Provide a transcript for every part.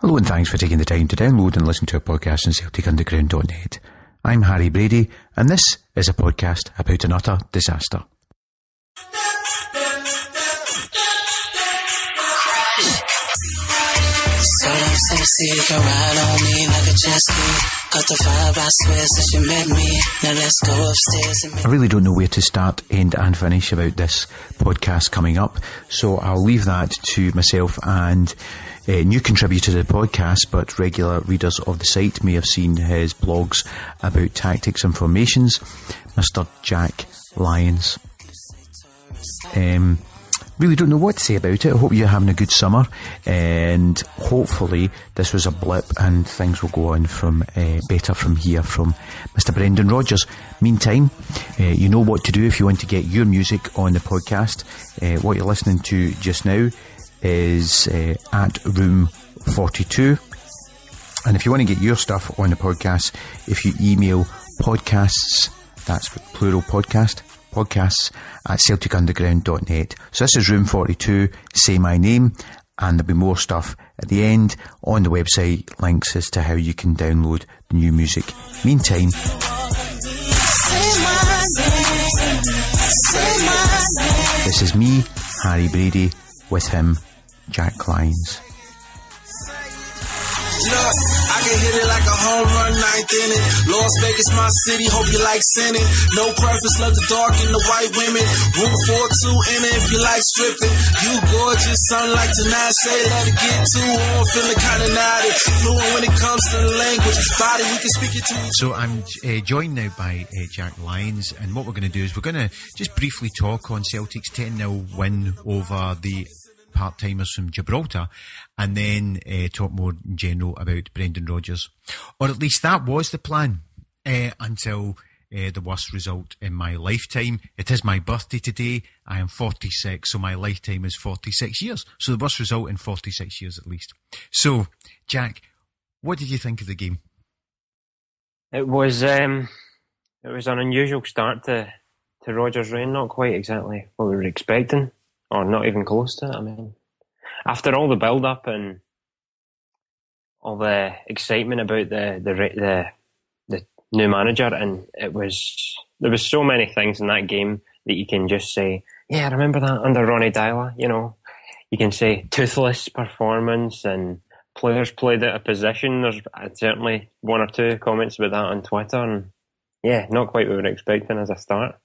Hello and thanks for taking the time to download and listen to our podcast on CelticUnderground.net. I'm Harry Brady and this is a podcast about an utter disaster. I really don't know where to start, end and finish about this podcast coming up, so I'll leave that to myself and a new contributor to the podcast, but regular readers of the site may have seen his blogs about tactics and formations, Mr. Jack Lyons. Um, really don't know what to say about it. I hope you're having a good summer, and hopefully this was a blip and things will go on from uh, better from here from Mr. Brendan Rodgers. Meantime, uh, you know what to do if you want to get your music on the podcast. Uh, what you're listening to just now is uh, at Room 42. And if you want to get your stuff on the podcast, if you email podcasts, that's plural podcast, podcasts at celticunderground.net. So this is Room 42, say my name, and there'll be more stuff at the end on the website, links as to how you can download the new music. Meantime, this is me, Harry Brady, with him, Jack Lyons. Look, I can hit it like a home run ninth inning. Las Vegas, my city, hope you like sinning. No preference, love the dark and the white women. Room 4 2 in it if you like stripping. You gorgeous, son like tonight, say let it get on. Feeling kinda naughty. Fluent when it comes to the language. Body, we can speak it to each So I'm uh, joined now by uh, Jack Lyons, and what we're going to do is we're going to just briefly talk on Celtic's 10 0 win over the part timers from Gibraltar, and then uh, talk more in general about Brendan Rodgers. Or at least that was the plan uh, until uh, the worst result in my lifetime. It is my birthday today. I am 46, so my lifetime is 46 years. So the worst result in 46 years at least. So, Jack, what did you think of the game? It was um, it was an unusual start to to Rodgers' reign. Not quite exactly what we were expecting or not even close to it. I mean, after all the build up and all the excitement about the the the the new manager, and it was there was so many things in that game that you can just say, yeah, I remember that under Ronnie Deila. You know, you can say toothless performance and players played out of position. There's uh, certainly one or two comments about that on Twitter, and yeah, not quite what we were expecting as a start.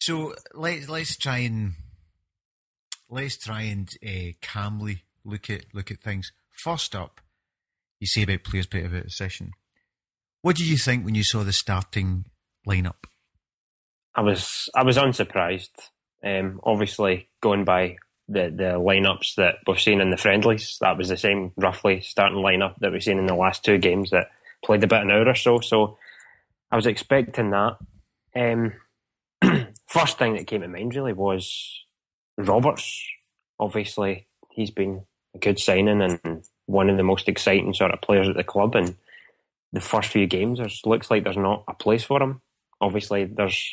So let's let's try and let's try and uh, calmly look at look at things. First up, you say about players put out of session. What did you think when you saw the starting lineup? I was I was unsurprised. Um, obviously, going by the the lineups that we've seen in the friendlies, that was the same roughly starting lineup that we've seen in the last two games that played about an hour or so. So I was expecting that. Um, first thing that came to mind really was Roberts, obviously, he's been a good signing and one of the most exciting sort of players at the club. And the first few games, there looks like there's not a place for him. Obviously, there's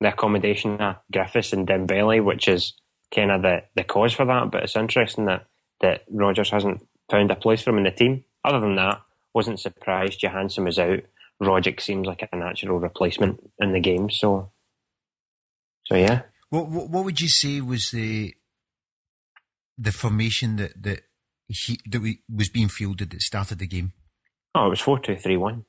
the accommodation of Griffiths and Dembele, which is kind of the, the cause for that. But it's interesting that, that Rodgers hasn't found a place for him in the team. Other than that, wasn't surprised Johansen was out. Rogic seems like a natural replacement in the game. So, so yeah. What, what, what would you say was the the formation that that he that we, was being fielded that started the game? Oh, it was four two three one.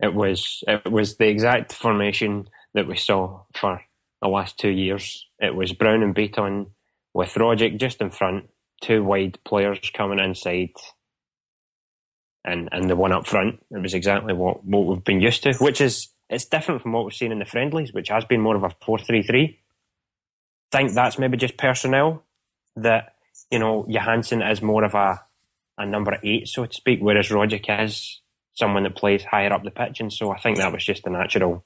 It was it was the exact formation that we saw for the last two years. It was Brown and Bitton with Rogic just in front, two wide players coming inside, and and the one up front. It was exactly what what we've been used to, which is it's different from what we've seen in the friendlies, which has been more of a four three three think that's maybe just personnel that you know Johansen is more of a a number eight, so to speak, whereas Rogic is someone that plays higher up the pitch, and so I think that was just the natural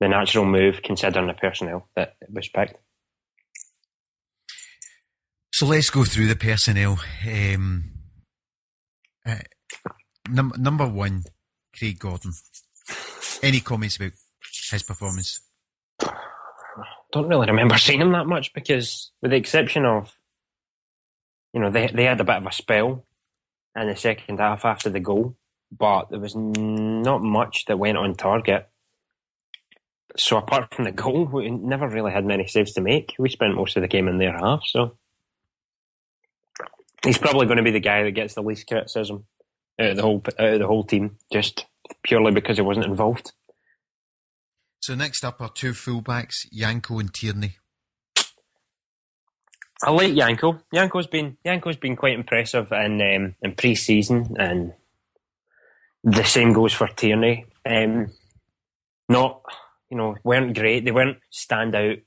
the natural move considering the personnel that was picked. So let's go through the personnel. Um, uh, num- number one, Craig Gordon. Any comments about his performance? don't really remember seeing him that much because, with the exception of you know, they they had a bit of a spell in the second half after the goal, but there was not much that went on target. So apart from the goal, we never really had many saves to make. We spent most of the game in their half, so he's probably going to be the guy that gets the least criticism out of the whole out of the whole team, just purely because he wasn't involved. So next up are two fullbacks, Yanko and Tierney. I like Yanko. Yanko's been Yanko's been quite impressive in um, in pre-season, and the same goes for Tierney. Um, not you know weren't great. They weren't standout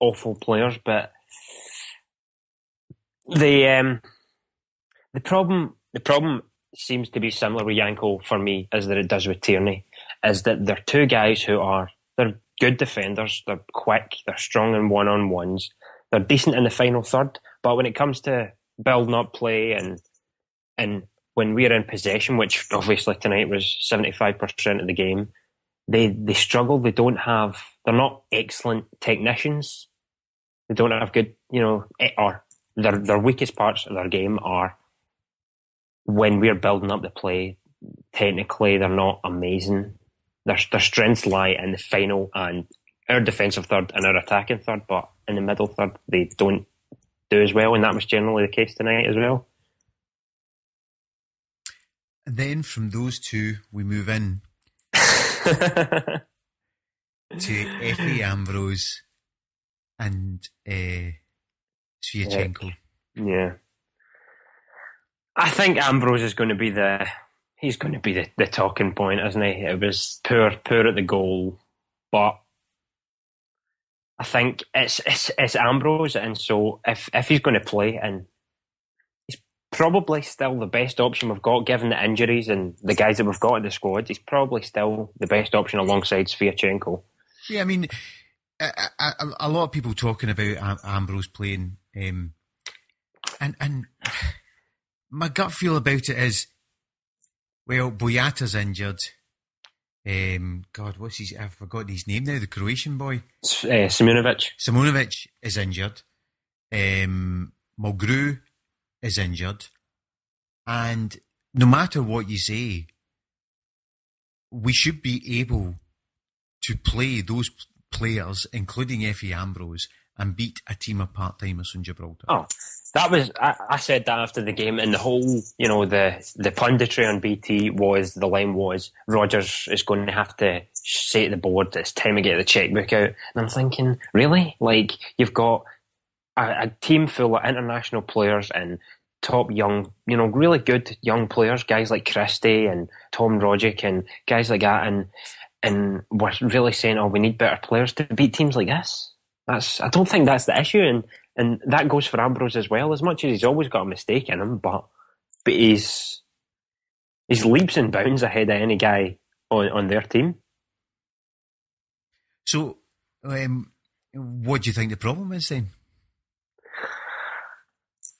awful players, but the um, the problem the problem seems to be similar with Yanko for me as that it does with Tierney. Is that they're two guys who are they're good defenders. They're quick. They're strong in one on ones they're decent in the final third, but when it comes to building up play and and when we're in possession, which obviously tonight was seventy five percent of the game, they they struggle. They don't have. They're not excellent technicians. They don't have good, you know, eh, or their their weakest parts of their game are when we're building up the play. Technically, they're not amazing. Their their strengths lie in the final and our defensive third and our attacking third, but in the middle third they don't do as well, and that was generally the case tonight as well. And then from those two, we move in to Efe Ambrose and uh, Sviatchenko. Yeah. I think Ambrose is going to be the he's going to be the, the talking point, isn't he? It was poor poor at the goal, but I think it's it's it's Ambrose, and so if if he's going to play, and he's probably still the best option we've got, given the injuries and the guys that we've got in the squad. He's probably still the best option alongside Sviatchenko. Yeah, I mean, a, a, a lot of people talking about Ambrose playing, um, and and my gut feel about it is, well, Boyata's injured. Um, God, what's his? I've forgotten his name now. The Croatian boy, uh, Simunovic. Simunovic is injured. Um, Mulgrew is injured, and no matter what you say, we should be able to play those players, including Efe Ambrose, and beat a team of part timers from Gibraltar. Oh, that was I, I, said that after the game, and the whole you know the the punditry on BT was the line was Rodgers is going to have to say to the board it's time to get the checkbook out, and I'm thinking really like you've got a, a team full of international players and top young, you know, really good young players, guys like Christie and Tom Rogic and guys like that, and and we're really saying, oh, we need better players to beat teams like this. That's I don't think that's the issue, and and that goes for Ambrose as well. As much as he's always got a mistake in him, but but he's he's leaps and bounds ahead of any guy on on their team. So, um, what do you think the problem is then?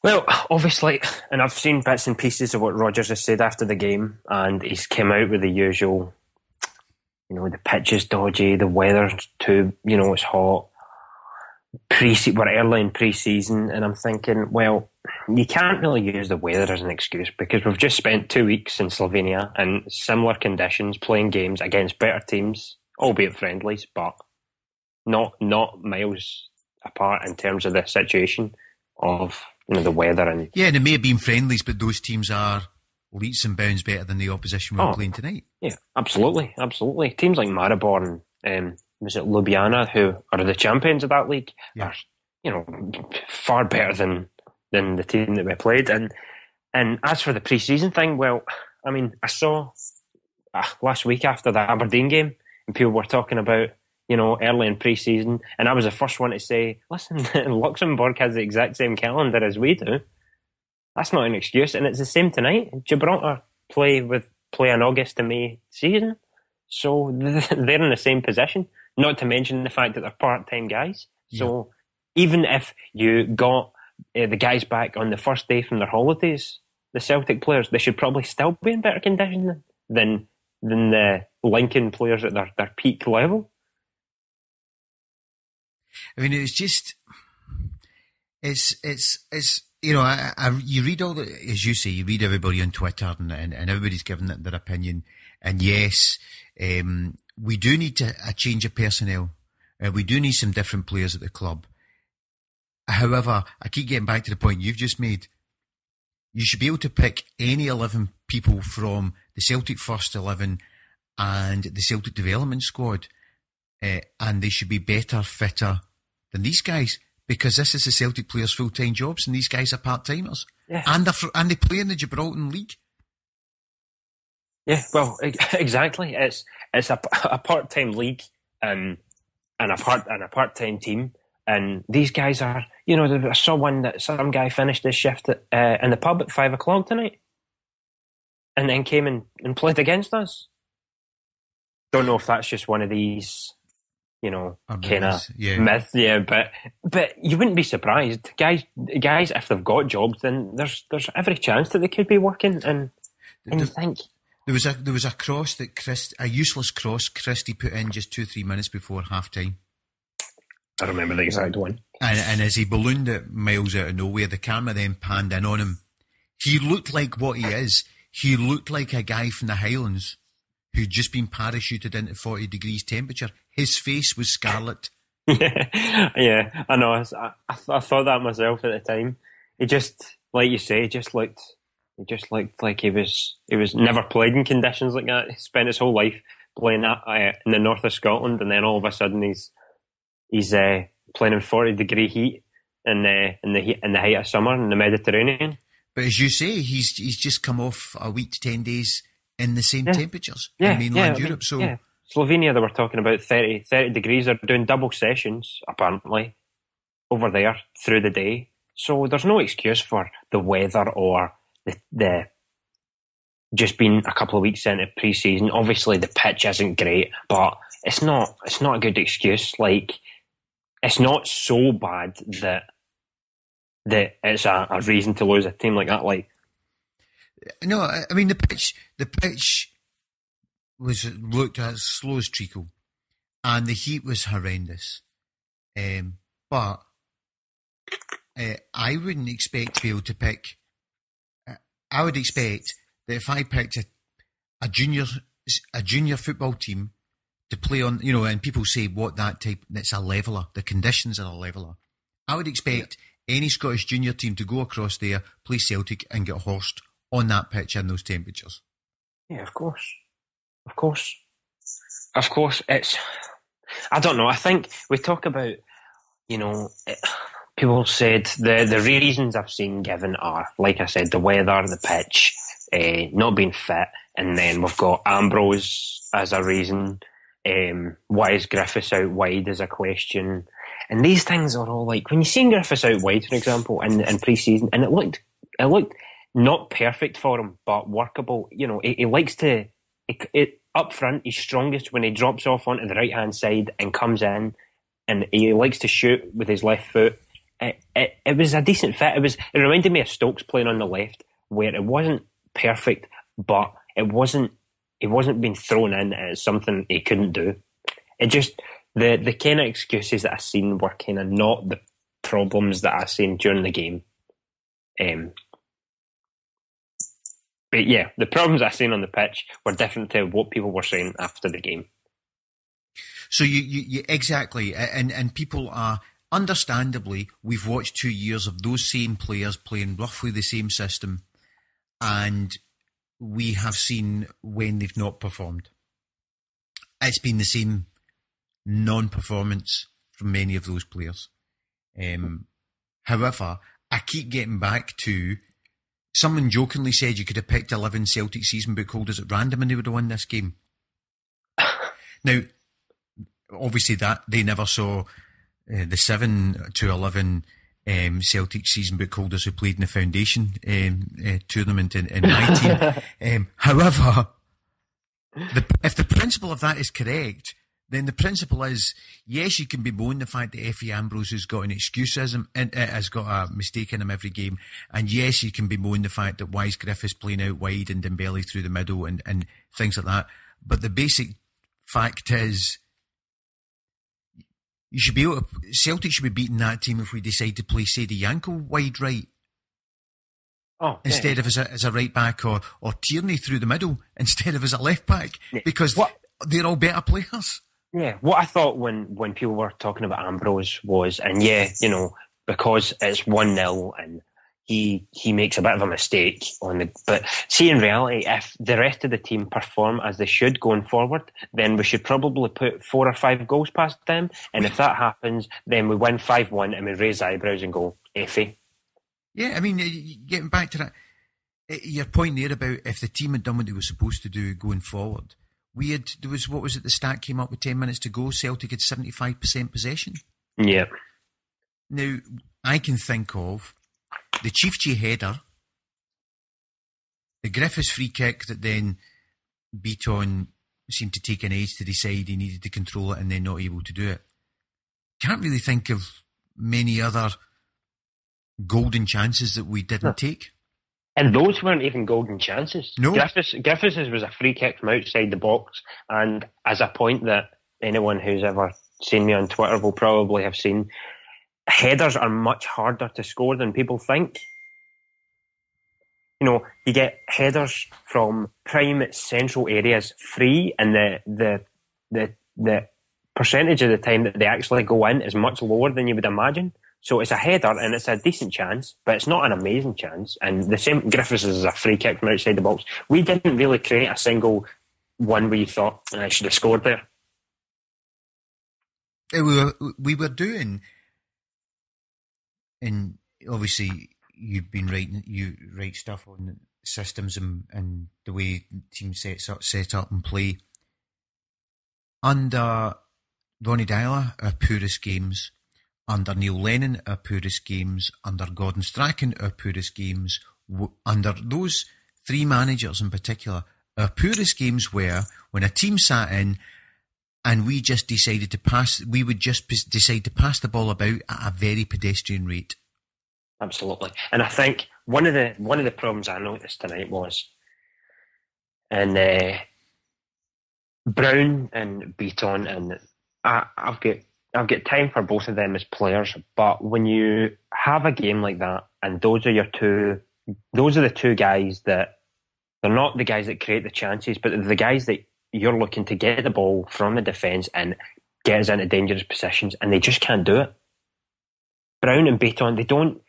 Well, obviously, and I've seen bits and pieces of what Rodgers has said after the game, and he's came out with the usual, you know, the pitch is dodgy, the weather's too, you know, it's hot pre we're early in pre-season, and I'm thinking, well, you can't really use the weather as an excuse because we've just spent two weeks in Slovenia in similar conditions playing games against better teams, albeit friendlies, but not not miles apart in terms of the situation of you know the weather and yeah, and it may have been friendlies, but those teams are leaps and bounds better than the opposition we're oh, playing tonight. Yeah, absolutely, absolutely. Teams like Maribor and um, was it Ljubljana who are the champions of that league? Yeah. are you know far better than than the team that we played. And and as for the pre-season thing well I mean I saw uh, last week after the Aberdeen game and people were talking about you know early in pre-season and I was the first one to say listen Luxembourg has the exact same calendar as we do. That's not an excuse and it's the same tonight. Gibraltar play with play an August to May season. So they're in the same position not to mention the fact that they're part-time guys. So yeah. even if you got uh, the guys back on the first day from their holidays, the Celtic players, they should probably still be in better condition than than than the Lincoln players at their, their peak level. I mean, it's just it's it's it's you know, I, I, you read all the, as you say, you read everybody on Twitter and, and, and everybody's giving their opinion. And yes, um, we do need to, a change of personnel. Uh, we do need some different players at the club. However, I keep getting back to the point you've just made. You should be able to pick any 11 people from the Celtic first 11 and the Celtic development squad, uh, and they should be better, fitter than these guys because this is the Celtic players' full time jobs, and these guys are part timers, yeah. and they and they play in the Gibraltar League. Yeah, well, exactly. It's it's a, a part time league and and a part and a part time team, and these guys are. You know, I saw one that some guy finished his shift at, uh, in the pub at five o'clock tonight, and then came and, and played against us. Don't know if that's just one of these you know, kind of yeah. myth. Yeah, but but you wouldn't be surprised, guys. Guys, if they've got jobs, then there's there's every chance that they could be working. And and you think there was a there was a cross that Chris, a useless cross, Christie put in just two three minutes before half time. I remember the exact one. And, and as he ballooned it miles out of nowhere, the camera then panned in on him. He looked like what he is. He looked like a guy from the Highlands who'd just been parachuted into 40 degrees temperature. His face was scarlet. yeah, I know. I, I, I, thought that myself at the time. He just, like you say, just looked, he just looked like he was, he was never played in conditions like that. He spent his whole life playing at, uh, in the north of Scotland, and then all of a sudden he's, he's uh, playing in 40 degree heat in the, in the heat, in the height of summer in the Mediterranean. But as you say, he's he's just come off a week to ten days in the same yeah. temperatures yeah, in mainland yeah, Europe. I mean, so Slovenia, they were talking about 30, 30 degrees. They're doing double sessions apparently over there through the day. So there's no excuse for the weather or the, the just being a couple of weeks into pre-season. Obviously, the pitch isn't great, but it's not it's not a good excuse. Like it's not so bad that that it's a, a reason to lose a team like that. Like no, I mean the pitch. The pitch was looked at as slow as treacle, and the heat was horrendous. Um, but uh, I wouldn't expect to be able to pick. I would expect that if I picked a, a junior a junior football team to play on, you know, and people say what that type, that's a leveler. The conditions are a leveler. I would expect yeah. any Scottish junior team to go across there, play Celtic, and get horsed on that pitch in those temperatures. Yeah, of course. Of course. Of course. It's, I don't know. I think we talk about, you know, it, people said the, the reasons I've seen given are, like I said, the weather, the pitch, uh, not being fit, and then we've got Ambrose as a reason. Um, why is Griffiths out wide as a question? And these things are all like when you see Griffiths out wide, for example, in, in pre-season, and it looked it looked not perfect for him, but workable. You know, he, he likes to, it, up front, he's strongest when he drops off onto the right hand side and comes in, and he likes to shoot with his left foot. It, it, it was a decent fit. It was. It reminded me of Stokes playing on the left, where it wasn't perfect, but it wasn't. It wasn't being thrown in as something he couldn't do. It just the the kind of excuses that I seen were kind of not the problems that I seen during the game. Um, but yeah, the problems I seen on the pitch were different to what people were saying after the game. So you, you, you exactly, and and people are understandably, we've watched two years of those same players playing roughly the same system, and we have seen when they've not performed. It's been the same non-performance from many of those players. Um, however, I keep getting back to Someone jokingly said you could have picked 11 Celtic season book holders at random and they would have won this game. now, obviously, that they never saw uh, the 7 to 11 um, Celtic season book holders who played in the foundation um, uh, tournament in, in 19. um, however, the, if the principle of that is correct, then the principle is yes, you can be bemoan the fact that Efe Ambrose has got an excuseism and uh, has got a mistake in him every game, and yes, you can be bemoan the fact that Wise Griffiths playing out wide and Dembele through the middle and, and things like that. But the basic fact is, you should be able to, Celtic should be beating that team if we decide to play Saidy Janko wide right Oh, instead yeah. of as a, as a right back or, or Tierney through the middle instead of as a left back Yeah. because What- they're all better players. Yeah, what I thought when, when people were talking about Ambrose was, and yeah, you know, because it's one 0 and he he makes a bit of a mistake on the. But see, in reality, if the rest of the team perform as they should going forward, then we should probably put four or five goals past them. And if that happens, then we win five one and we raise eyebrows and go iffy. Yeah, I mean, getting back to that, your point there about if the team had done what they were supposed to do going forward, we had, there was, what was it, the stat came up with 10 minutes to go, Celtic had 75% possession. Yeah, Now, I can think of the Chief G header, the Griffiths free kick that then Bitton seemed to take an age to decide he needed to control it and then not able to do it. Can't really think of many other golden chances that we didn't take. and those weren't even golden chances. No. Griffiths, Griffiths was a free kick from outside the box, and as a point that anyone who's ever seen me on Twitter will probably have seen, headers are much harder to score than people think. You know, you get headers from prime central areas free, and the the the the percentage of the time that they actually go in is much lower than you would imagine. So it's a header and it's a decent chance, but it's not an amazing chance. And the same Griffiths is a free kick from outside the box. We didn't really create a single one where you thought I should have scored there. We were, we were doing, and obviously you've been writing, you write stuff on systems and, and the way teams sets up, set up and play. Under Ronnie Deila, our poorest games. Under Neil Lennon, our poorest games. Under Gordon Strachan, our poorest games. W- Under those three managers in particular, our poorest games were when a team sat in and we just decided to pass. We would just decide to pass the ball about at a very pedestrian rate. Absolutely. And I think one of the one of the problems I noticed tonight was, and uh, Brown and Bitton, and I, I've got I've got time for both of them as players. But when you have a game like that, and those are your two, those are the two guys that they're not the guys that create the chances, but the guys that you're looking to get the ball from the defence and get us into dangerous positions, and they just can't do it. Brown and Bitton, they don't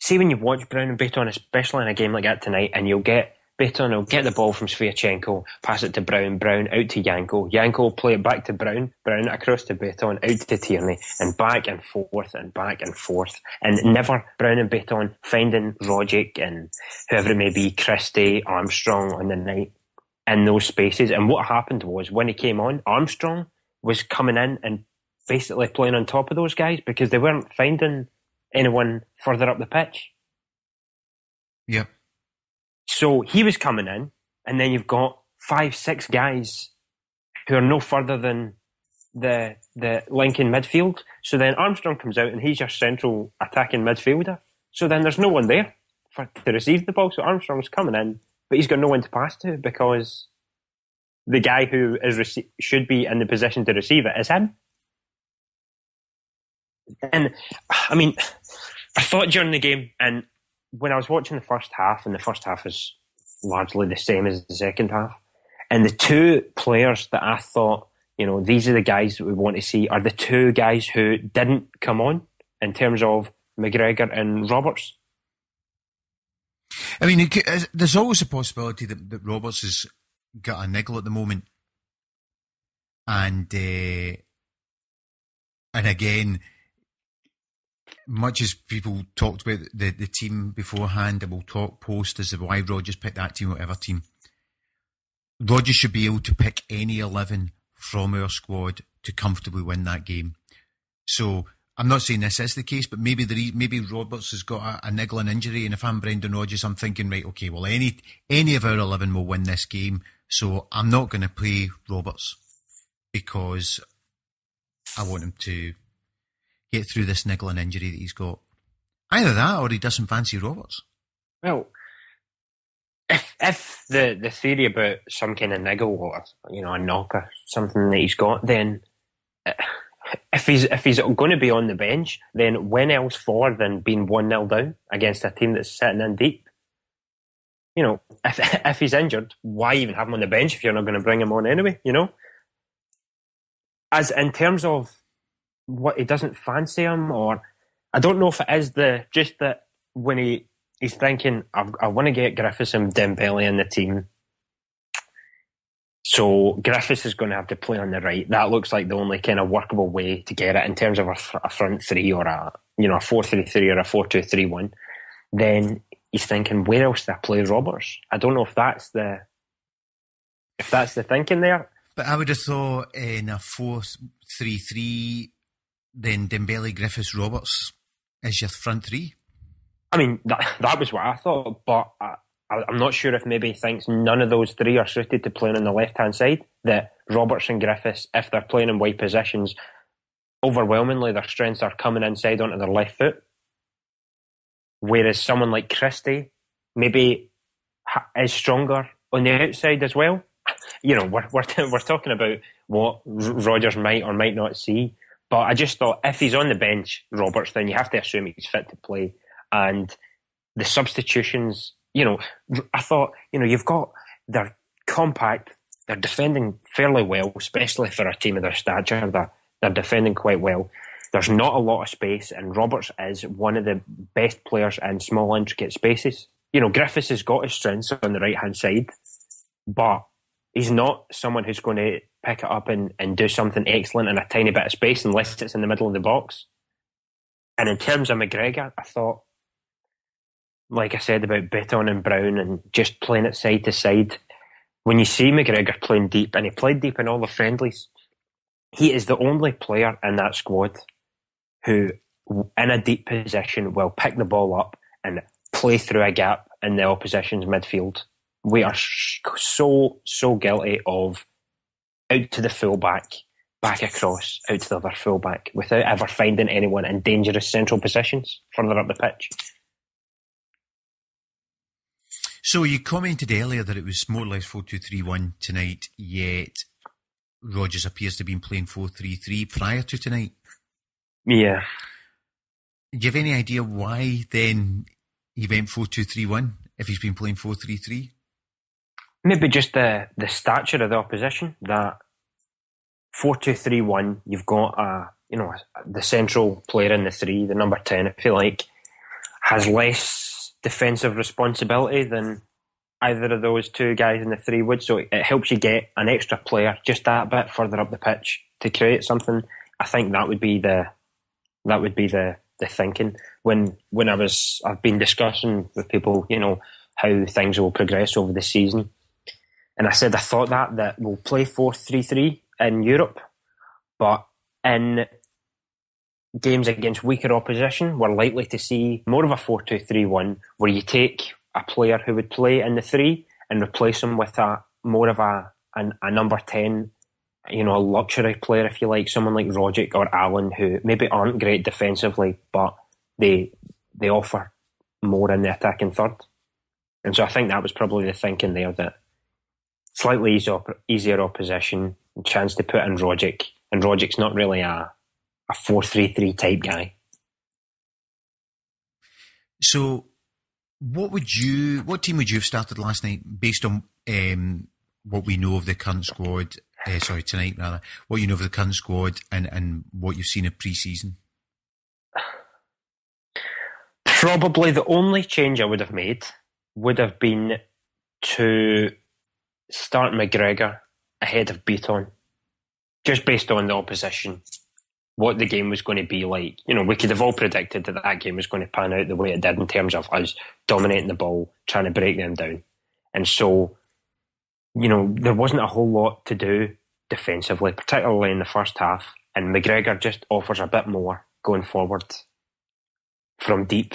see when you watch Brown and Bitton, especially in a game like that tonight, and you'll get Bitton will get the ball from Sviatchenko, pass it to Brown, Brown out to Yanko, Yanko will play it back to Brown, Brown across to Bitton, out to Tierney, and back and forth and back and forth, and never Brown and Bitton finding Rogic and whoever it may be, Christie, Armstrong on the night in those spaces. And what happened was when he came on, Armstrong was coming in and basically playing on top of those guys because they weren't finding anyone further up the pitch. Yep. So he was coming in, and then you've got five, six guys who are no further than the the link in midfield. So then Armstrong comes out, and he's your central attacking midfielder. So then there's no one there for to receive the ball. So Armstrong's coming in, but he's got no one to pass to because the guy who is rece- should be in the position to receive it is him. And I mean, I thought during the game, and when I was watching the first half, and the first half is largely the same as the second half, and the two players that I thought, you know, these are the guys that we want to see are the two guys who didn't come on in terms of McGregor and Roberts. I mean, there's always a possibility that, that Roberts has got a niggle at the moment, and uh, and again, much as people talked about the the team beforehand, and we'll talk post as to why Rodgers picked that team, whatever team. Rodgers should be able to pick any eleven from our squad to comfortably win that game. So I'm not saying this is the case, but maybe the maybe Roberts has got a, a niggling injury, and if I'm Brendan Rodgers, I'm thinking right, okay, well any any of our eleven will win this game, so I'm not going to play Roberts because I want him to get through this niggling injury that he's got. Either that, or he doesn't fancy Roberts. Well, if if the, the theory about some kind of niggle or you know a knock or something that he's got, then uh, if he's if he's going to be on the bench, then when else for than being one 0 down against a team that's sitting in deep? you know, if if he's injured, why even have him on the bench if you're not going to bring him on anyway? You know, as in terms of what he doesn't fancy him, or I don't know if it is the just that when he he's thinking, I, I want to get Griffiths and Dembele in the team. So Griffiths is going to have to play on the right. That looks like the only kind of workable way to get it in terms of a, a front three or a you know a four three three or a four two three one. Then he's thinking, where else do I play Roberts? I don't know if that's the if that's the thinking there. But I would have thought eh, in a four three three, then Dembele, Griffiths, Roberts is your front three. I mean, that that was what I thought, but I, I'm not sure if maybe he thinks none of those three are suited to playing on the left hand side. That Roberts and Griffiths, if they're playing in wide positions, overwhelmingly their strengths are coming inside onto their left foot. Whereas someone like Christie maybe is stronger on the outside as well. You know, we're we're, we're talking about what Rodgers might or might not see. But I just thought if he's on the bench, Roberts, then you have to assume he's fit to play. And the substitutions, you know, I thought, you know, you've got they're compact, they're defending fairly well, especially for a team of their stature. They're they're defending quite well. There's not a lot of space, and Roberts is one of the best players in small, intricate spaces. You know, Griffiths has got his strengths on the right hand side, but he's not someone who's going to pick it up and, and do something excellent in a tiny bit of space unless it's in the middle of the box. And in terms of McGregor, I thought, like I said about Bitton and Brown and just playing it side to side, when you see McGregor playing deep, and he played deep in all the friendlies, he is the only player in that squad who, in a deep position, will pick the ball up and play through a gap in the opposition's midfield. We are so, so guilty of out to the fullback, back across, out to the other fullback, without ever finding anyone in dangerous central positions further up the pitch. So you commented earlier that it was more or less 4-2-3-1 tonight, yet Rodgers appears to have been playing 4-3-3 prior to tonight. Yeah. Do you have any idea why then he went 4 2 3 1 if he's been playing 4 3 3? Maybe just the, the stature of the opposition. That 4 2 3 1, you've got a, you know, the central player in the three, the number 10, if you like, has less defensive responsibility than either of those two guys in the three would. So it helps you get an extra player just that bit further up the pitch to create something. I think that would be the that would be the the thinking when when I was I've been discussing with people, you know, how things will progress over the season. And I said I thought that that we'll play four three three in Europe, but in games against weaker opposition, we're likely to see more of a four two three one where you take a player who would play in the three and replace him with a more of a an, a number ten you know, a luxury player, if you like, someone like Rogic or Allen, who maybe aren't great defensively, but they they offer more in the attacking third. And so I think that was probably the thinking there that slightly easier, easier opposition, chance to put in Rogic, and Rogic's not really a a four three three type guy. So, what would you, what team would you have started last night based on um, what we know of the current squad uh, sorry, tonight rather, what you know of the current squad and, and what you've seen in pre-season? Probably the only change I would have made would have been to start McGregor ahead of Bitton, just based on the opposition, what the game was going to be like. You know, we could have all predicted that that game was going to pan out the way it did in terms of us dominating the ball, trying to break them down. And so you know, there wasn't a whole lot to do defensively, particularly in the first half. And McGregor just offers a bit more going forward from deep.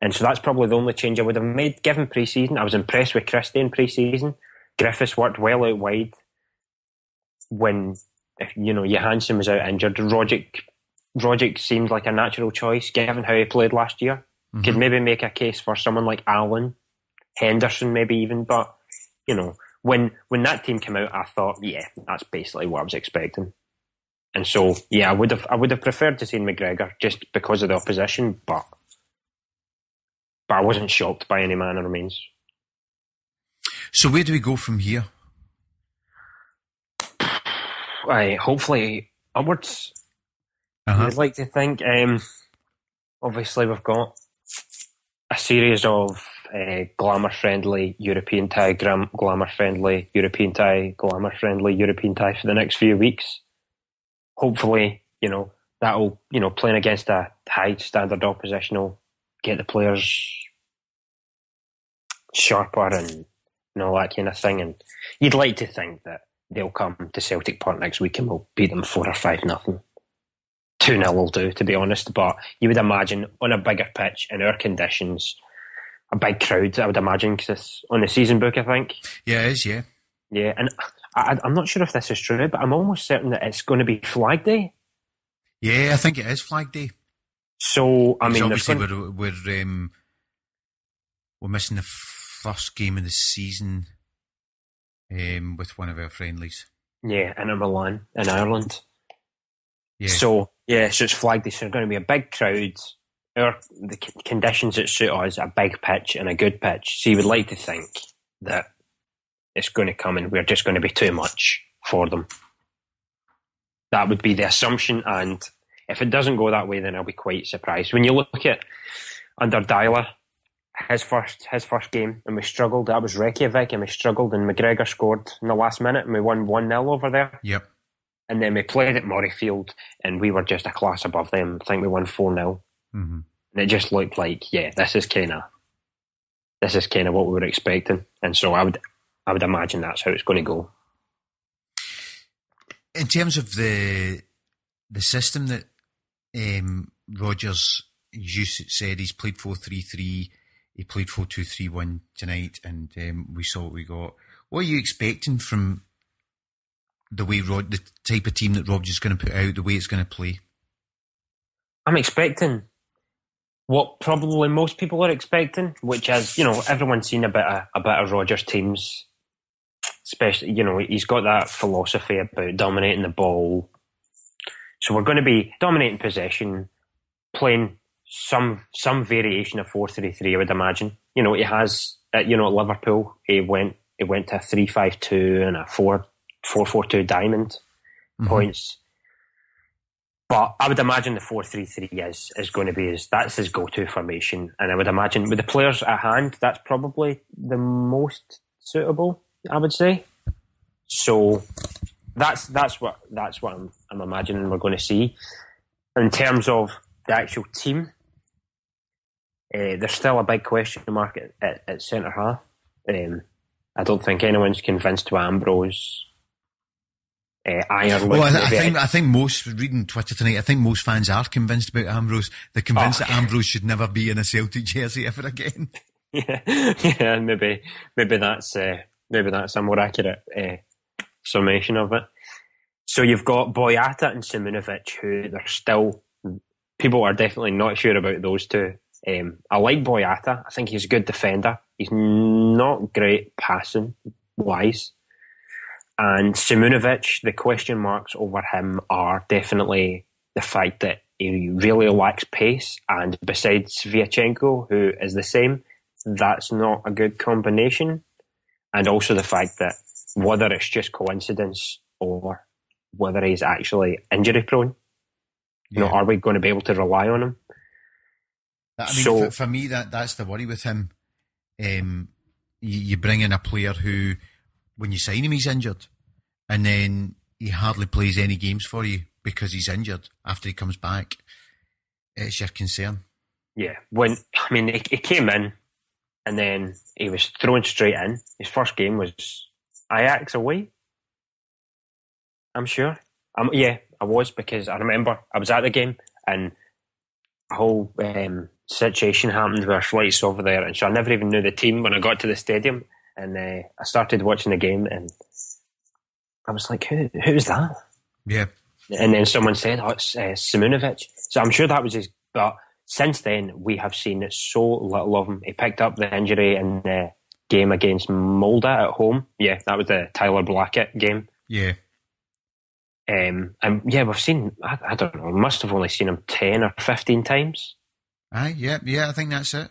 And so that's probably the only change I would have made given pre season. I was impressed with Christie in pre season. Griffiths worked well out wide when, if, you know, Johansen was out injured. Rogic, Rogic seemed like a natural choice given how he played last year. Mm-hmm. Could maybe make a case for someone like Allen, Henderson, maybe even, but, you know, when when that team came out, I thought, yeah, that's basically what I was expecting. And so, yeah, I would have I would have preferred to see McGregor just because of the opposition, but but I wasn't shocked by any manner of means. So where do we go from here? Right, hopefully upwards. Uh-huh. I'd like to think. Um, obviously, we've got a series of uh, glamour friendly European tie, gram- glamour friendly European tie, glamour friendly European tie for the next few weeks. Hopefully, you know that'll you know playing against a high standard opposition will get the players sharper and, and all that kind of thing. And you'd like to think that they'll come to Celtic Park next week and we'll beat them four or five nothing. 2 0 will do, to be honest. But you would imagine on a bigger pitch, in our conditions, a big crowd, I would imagine, because it's on the season book, I think. Yeah, it is, yeah. Yeah, and I, I'm not sure if this is true, but I'm almost certain that it's going to be Flag Day. Yeah, I think it is Flag Day. So, I mean, obviously gonna... we're, we're, um, we're missing the first game of the season um, with one of our friendlies. Yeah, Inter Milan in Ireland. Yeah. So yeah, so it's flagged. This are going to be a big crowd. Our the conditions that suit us, a big pitch and a good pitch. So you would like to think that it's going to come and we're just going to be too much for them. That would be the assumption, and if it doesn't go that way, then I'll be quite surprised. When you look at under Deila, his first his first game, and we struggled. That was Reykjavik, and we struggled, and McGregor scored in the last minute, and we won one 0 over there. Yep. And then we played at Murrayfield and we were just a class above them. I think we won 4 0. Mm-hmm. And it just looked like, yeah, this is kind of this is kind of what we were expecting. And so I would I would imagine that's how it's going to go. In terms of the the system that um, Rodgers used, said he's played 4 3 3, he played 4 2 3 1 tonight, and um, we saw what we got. What are you expecting from the way Rod, the type of team that Rodgers is going to put out, the way it's going to play? I'm expecting what probably most people are expecting, which is you know everyone's seen a bit of a bit of Rodgers teams, especially you know he's got that philosophy about dominating the ball. So we're going to be dominating possession, playing some some variation of four three three. I would imagine. You know he has at, you know at Liverpool he went he went to a three five two and a four four four two diamond mm-hmm. points. But I would imagine the four three three is is going to be his that's his go to formation, and I would imagine with the players at hand, that's probably the most suitable. I would say. So that's that's what that's what I'm, I'm imagining we're going to see in terms of the actual team. Uh, there's still a big question mark at, at, at centre half. Um, I don't think anyone's convinced to Ambrose uh, Ireland. Well, I, I think I think most reading Twitter tonight. I think most fans are convinced about Ambrose. They're convinced oh. that Ambrose should never be in a Celtic jersey ever again. Yeah, yeah, maybe maybe that's uh, maybe that's a more accurate uh, summation of it. So you've got Boyata and Simunovic, who they're still people are definitely not sure about those two. Um, I like Boyata. I think he's a good defender. He's not great passing wise. And Simunovic, the question marks over him are definitely the fact that he really lacks pace, and besides Sviatchenko, who is the same, that's not a good combination. And also the fact that whether it's just coincidence or whether he's actually injury prone, yeah. you know, are we going to be able to rely on him? I mean, so, for, for, me, that that's the worry with him. Um, you, you bring in a player who when you sign him, he's injured, and then he hardly plays any games for you because he's injured after he comes back. It's your concern. Yeah, when I mean, he, he came in, and then he was thrown straight in. His first game was Ajax away. I'm sure. Um, yeah, I was because I remember I was at the game and a whole um, situation happened where flights over there, and so I never even knew the team when I got to the stadium and uh, I started watching the game, and I was like, "Who? Who's that?" Yeah. And then someone said, "Oh, it's uh, Simunovic." So I'm sure that was his. But since then, we have seen so little of him. He picked up the injury in the game against Molde at home. Yeah, that was the Tyler Blackett game. Yeah. Um, and yeah, we've seen. I, I don't know. Must have only seen him ten or fifteen times. Aye, yeah, yeah. I think that's it.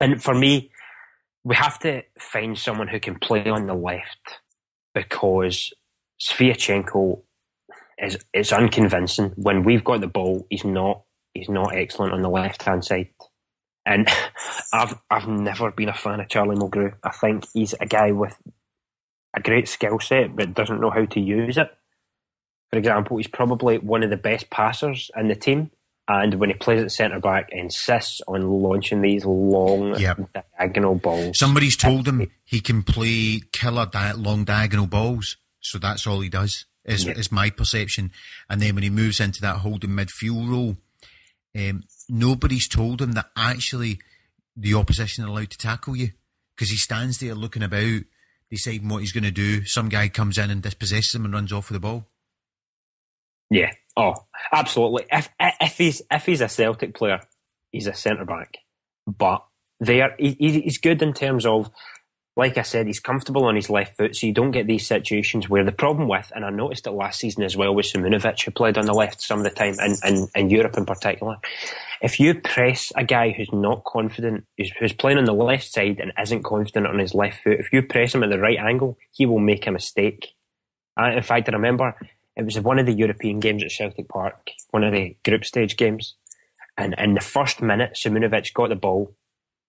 And for me, we have to find someone who can play on the left because Sviatchenko is is unconvincing. When we've got the ball, he's not he's not excellent on the left hand side. And I've I've never been a fan of Charlie Mulgrew. I think he's a guy with a great skill set but doesn't know how to use it. For example, he's probably one of the best passers in the team, and when he plays at centre back, insists on launching these long yep. diagonal balls. Somebody's told him he can play killer di- long diagonal balls, so that's all he does. Is, yep. is my perception. And then when he moves into that holding midfield role, um, nobody's told him that actually the opposition are allowed to tackle you because he stands there looking about, deciding what he's going to do. Some guy comes in and dispossesses him and runs off with the ball. Yeah. Oh, absolutely. If if he's if he's a Celtic player, he's a centre back. But there, he, he's good in terms of, like I said, he's comfortable on his left foot, so you don't get these situations where the problem with, and I noticed it last season as well with Simunovic, who played on the left some of the time, in, in, in Europe in particular. If you press a guy who's not confident, who's, who's playing on the left side and isn't confident on his left foot, if you press him at the right angle, he will make a mistake. I, in fact, I remember it was one of the European games at Celtic Park, one of the group stage games. And in the first minute, Simunovic got the ball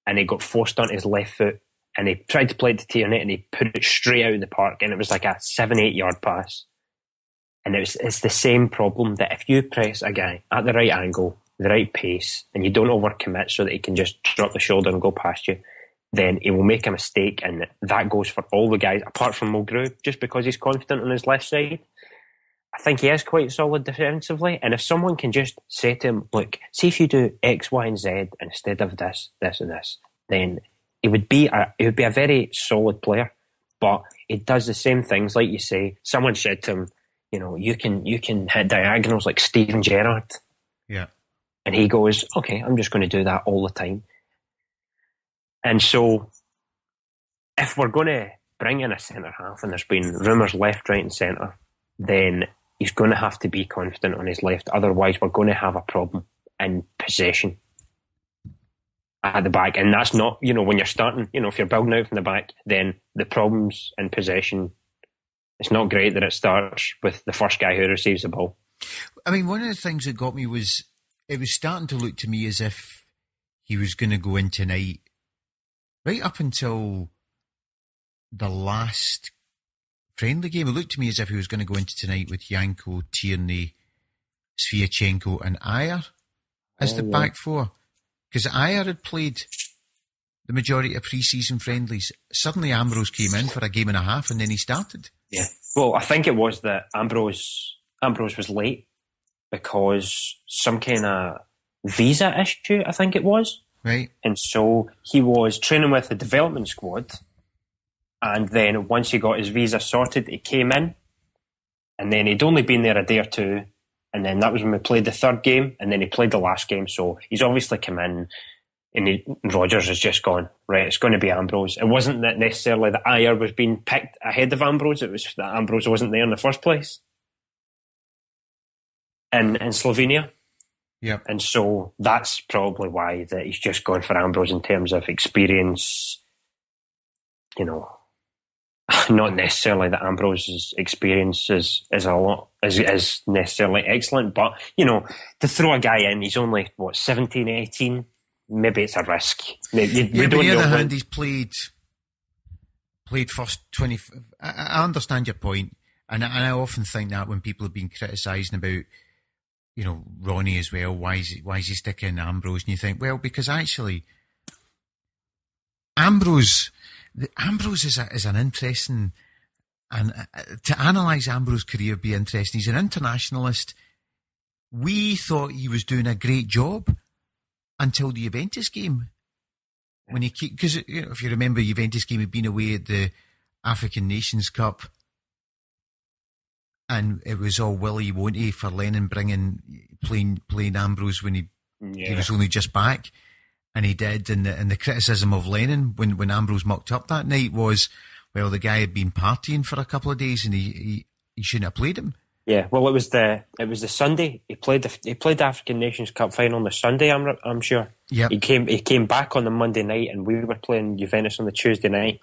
and he got forced onto his left foot and he tried to play it to Tierney and he put it straight out in the park and it was like a seven, eight yard pass. And it was, it's the same problem that if you press a guy at the right angle, the right pace, and you don't overcommit so that he can just drop the shoulder and go past you, then he will make a mistake. And that goes for all the guys, apart from Mulgrew, just because he's confident on his left side. I think he is quite solid defensively. And if someone can just say to him, look, see if you do X, Y, and Z instead of this, this, and this, then he would be a he would be a very solid player. But he does the same things, like you say. Someone said to him, you know, you can you can hit diagonals like Steven Gerrard. Yeah. And he goes, okay, I'm just going to do that all the time. And so, if we're going to bring in a centre half, and there's been rumours left, right, and centre, then he's going to have to be confident on his left. Otherwise, we're going to have a problem in possession at the back. And that's not, you know, when you're starting, you know, if you're building out from the back, then the problems in possession, it's not great that it starts with the first guy who receives the ball. I mean, one of the things that got me was it was starting to look to me as if he was going to go in tonight, right up until the last friendly game. It looked to me as if he was going to go into tonight with Janko, Tierney, Sviatchenko, and Ajer as oh, the yeah. back four. Because Ajer had played the majority of pre-season friendlies. Suddenly Ambrose came in for a game and a half, and then he started. Yeah. Well, I think it was that Ambrose Ambrose was late because some kind of visa issue. I think it was. Right. And so he was training with the development squad and then once he got his visa sorted, he came in. And then he'd only been there a day or two. And then that was when we played the third game. And then he played the last game. So he's obviously come in. And he, Rodgers has just gone, right, it's going to be Ambrose. It wasn't that necessarily that Ajer was being picked ahead of Ambrose. It was that Ambrose wasn't there in the first place. In, in Slovenia. Yeah. And so that's probably why that he's just gone for Ambrose in terms of experience, you know, not necessarily that Ambrose's experience is, is a lot is, is necessarily excellent, but you know, to throw a guy in, he's only what 17, 18, maybe it's a risk. You, you, yeah, but on the other when... hand, he's played played first twenty. I, I understand your point, and I, and I often think that when people have been criticising about you know Ronnie as well, why is he, why is he sticking Ambrose? And you think, well, because actually Ambrose the, Ambrose is, a, is an interesting, and uh, to analyse Ambrose's career be interesting. He's an internationalist. We thought he was doing a great job until the Juventus game. When he because you know, if you remember, Juventus game had been away at the African Nations Cup, and it was all willy won't for Lennon bringing playing playing Ambrose when he yeah. he was only just back and he did. And the, and the criticism of Lennon when, when Ambrose mucked up that night was, well, the guy had been partying for a couple of days and he, he, he shouldn't have played him. Yeah, well, it was the it was the Sunday he played the he played the African Nations Cup final on the Sunday. I'm I'm sure. Yeah, he came he came back on the Monday night, and we were playing Juventus on the Tuesday night.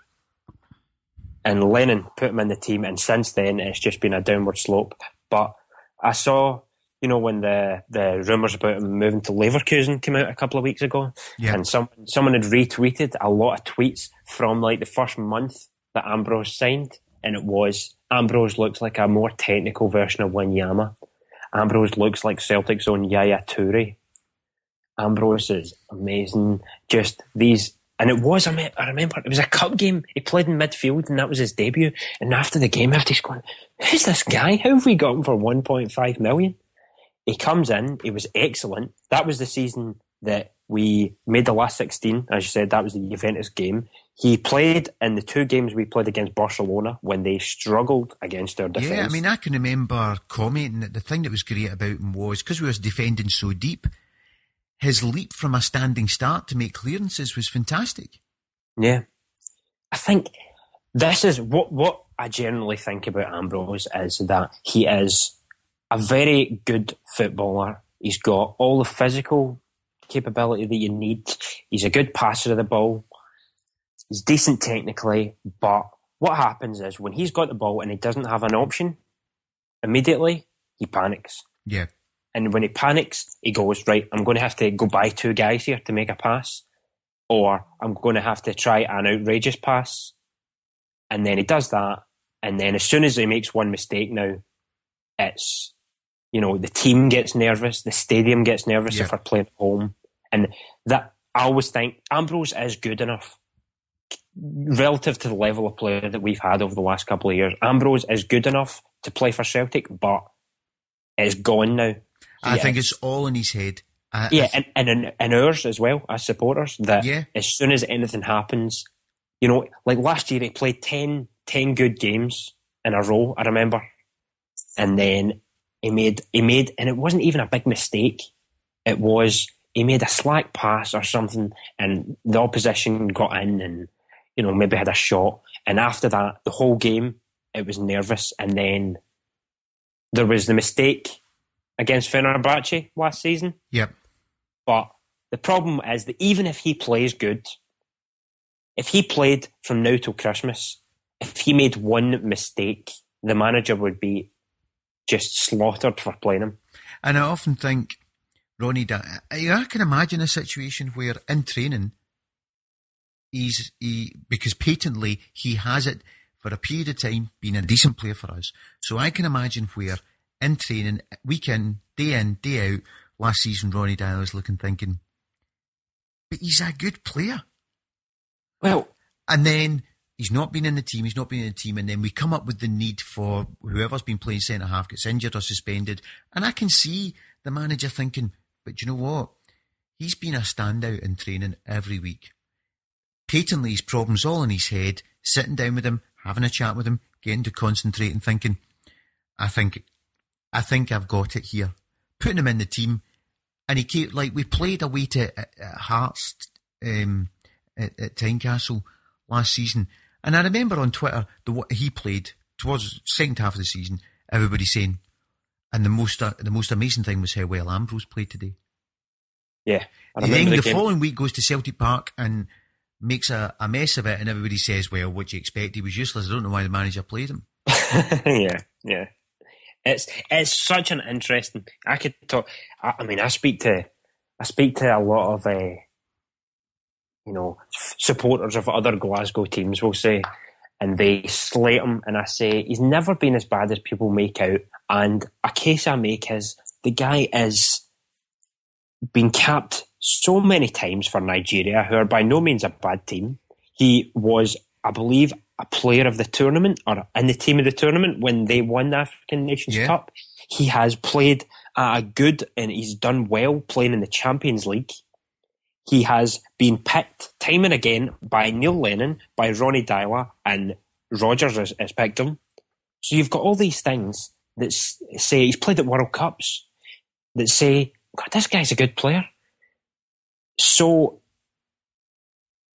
And Lennon put him in the team, and since then it's just been a downward slope. But I saw, you know, when the the rumours about him moving to Leverkusen came out a couple of weeks ago, yeah. and some someone had retweeted a lot of tweets from like the first month that Ambrose signed, and it was Ambrose looks like a more technical version of Wanyama. Ambrose looks like Celtic's own Yaya Toure. Ambrose is amazing. Just these, and it was, I, I remember, it was a cup game. He played in midfield and that was his debut. And after the game, after he's going, who's this guy? How have we got him for 1.5 million? He comes in, he was excellent. That was the season that we made the last 16. As you said, that was the Juventus game. He played in the two games we played against Barcelona when they struggled against our defence. Yeah, I mean, I can remember commenting that the thing that was great about him was because we was defending so deep, his leap from a standing start to make clearances was fantastic. Yeah. I think this is what, what I generally think about Ambrose is that he is a very good footballer. He's got all the physical capability that you need. He's a good passer of the ball. He's decent technically, but what happens is when he's got the ball and he doesn't have an option, immediately he panics. Yeah. And when he panics, he goes, right, I'm going to have to go buy two guys here to make a pass, or I'm going to have to try an outrageous pass. And then he does that. And then as soon as he makes one mistake now, it's, you know, the team gets nervous, the stadium gets nervous Yeah. if we're playing at home. And that, I always think Ambrose is good enough relative to the level of player that we've had over the last couple of years. Ambrose is good enough to play for Celtic, but it's gone now. I Yeah. think it's all in his head. I, Yeah, I th- and, and in, in ours as well, as supporters, that Yeah. as soon as anything happens, you know, like last year he played 10, 10 good games in a row, I remember. And then he made, he made, and it wasn't even a big mistake. It was, he made a slack pass or something and the opposition got in and, you know, maybe had a shot. And after that, the whole game, it was nervous. And then there was the mistake against Fenerbahce last season. Yep. But the problem is that even if he plays good, if he played from now till Christmas, if he made one mistake, the manager would be just slaughtered for playing him. And I often think, Ronnie, I, I can imagine a situation where in training, he's he because patently he has it for a period of time been a decent player for us. So I can imagine where in training, week in, day in, day out, last season Ronnie Deila was looking thinking, but he's a good player. Well, And then he's not been in the team, he's not been in the team, and then we come up with the need for whoever's been playing centre half gets injured or suspended. And I can see the manager thinking, but you know what? He's been a standout in training every week. Patently his problems all in his head, sitting down with him, having a chat with him, getting to concentrate and thinking, I think I think I've got it here. Putting him in the team and he came like we played away to at, at Hearts um, at, at Tynecastle last season, and I remember on Twitter the what he played towards the second half of the season. Everybody saying, and the most uh, the most amazing thing was how well Ambrose played today. yeah. and Then the, the following week goes to Celtic Park and makes a, a mess of it, and everybody says, "Well, what do you expect? He was useless. I don't know why the manager played him." yeah, yeah. It's it's such an interesting. I could talk. I, I mean, I speak to I speak to a lot of uh, you know supporters of other Glasgow teams. Will say, and they slate him, and I say he's never been as bad as people make out. And a case I make is the guy is been capped so many times for Nigeria, who are by no means a bad team. He was, I believe, a player of the tournament or in the team of the tournament when they won the African Nations Yeah. Cup. He has played a good and he's done well playing in the Champions League. He has been picked time and again by Neil Lennon, by Ronnie Deila, and Rodgers has, has picked him. So you've got all these things that say he's played at World Cups that say, God, this guy's a good player. So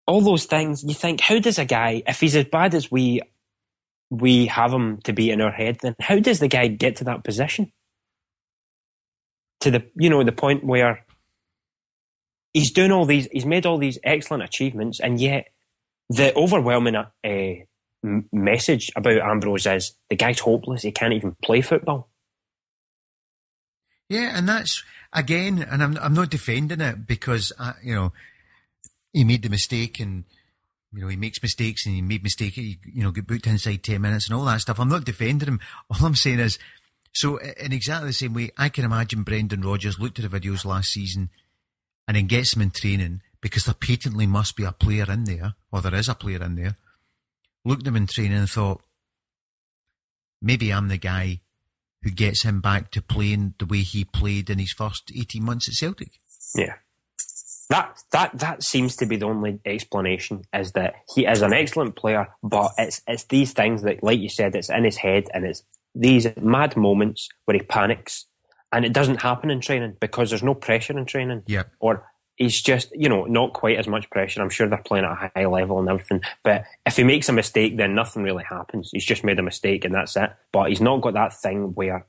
all those things, you think, how does a guy, if he's as bad as we we have him to be in our head, then how does the guy get to that position? To the you know the point where he's doing all these, he's made all these excellent achievements, and yet the overwhelming uh, message about Ambrose is the guy's hopeless. He can't even play football. Yeah, and that's again, and I'm I'm not defending it because I, uh, you know he made the mistake and you know he makes mistakes and he made mistake. He, you know, get booked inside ten minutes and all that stuff. I'm not defending him. All I'm saying is, so in exactly the same way, I can imagine Brendan Rodgers looked at the videos last season and then gets him in training because there patently must be a player in there, or there is a player in there. Looked at him in training and thought, maybe I'm the guy who gets him back to playing the way he played in his first 18 months at Celtic. Yeah. That that that seems to be the only explanation is that he is an excellent player, but it's it's these things that, like you said, it's in his head and it's these mad moments where he panics, and it doesn't happen in training because there's no pressure in training. Yeah. Or he's just you know not quite as much pressure. I'm sure they're playing at a high level and everything, but if he makes a mistake, then nothing really happens. He's just made a mistake and that's it. But he's not got that thing where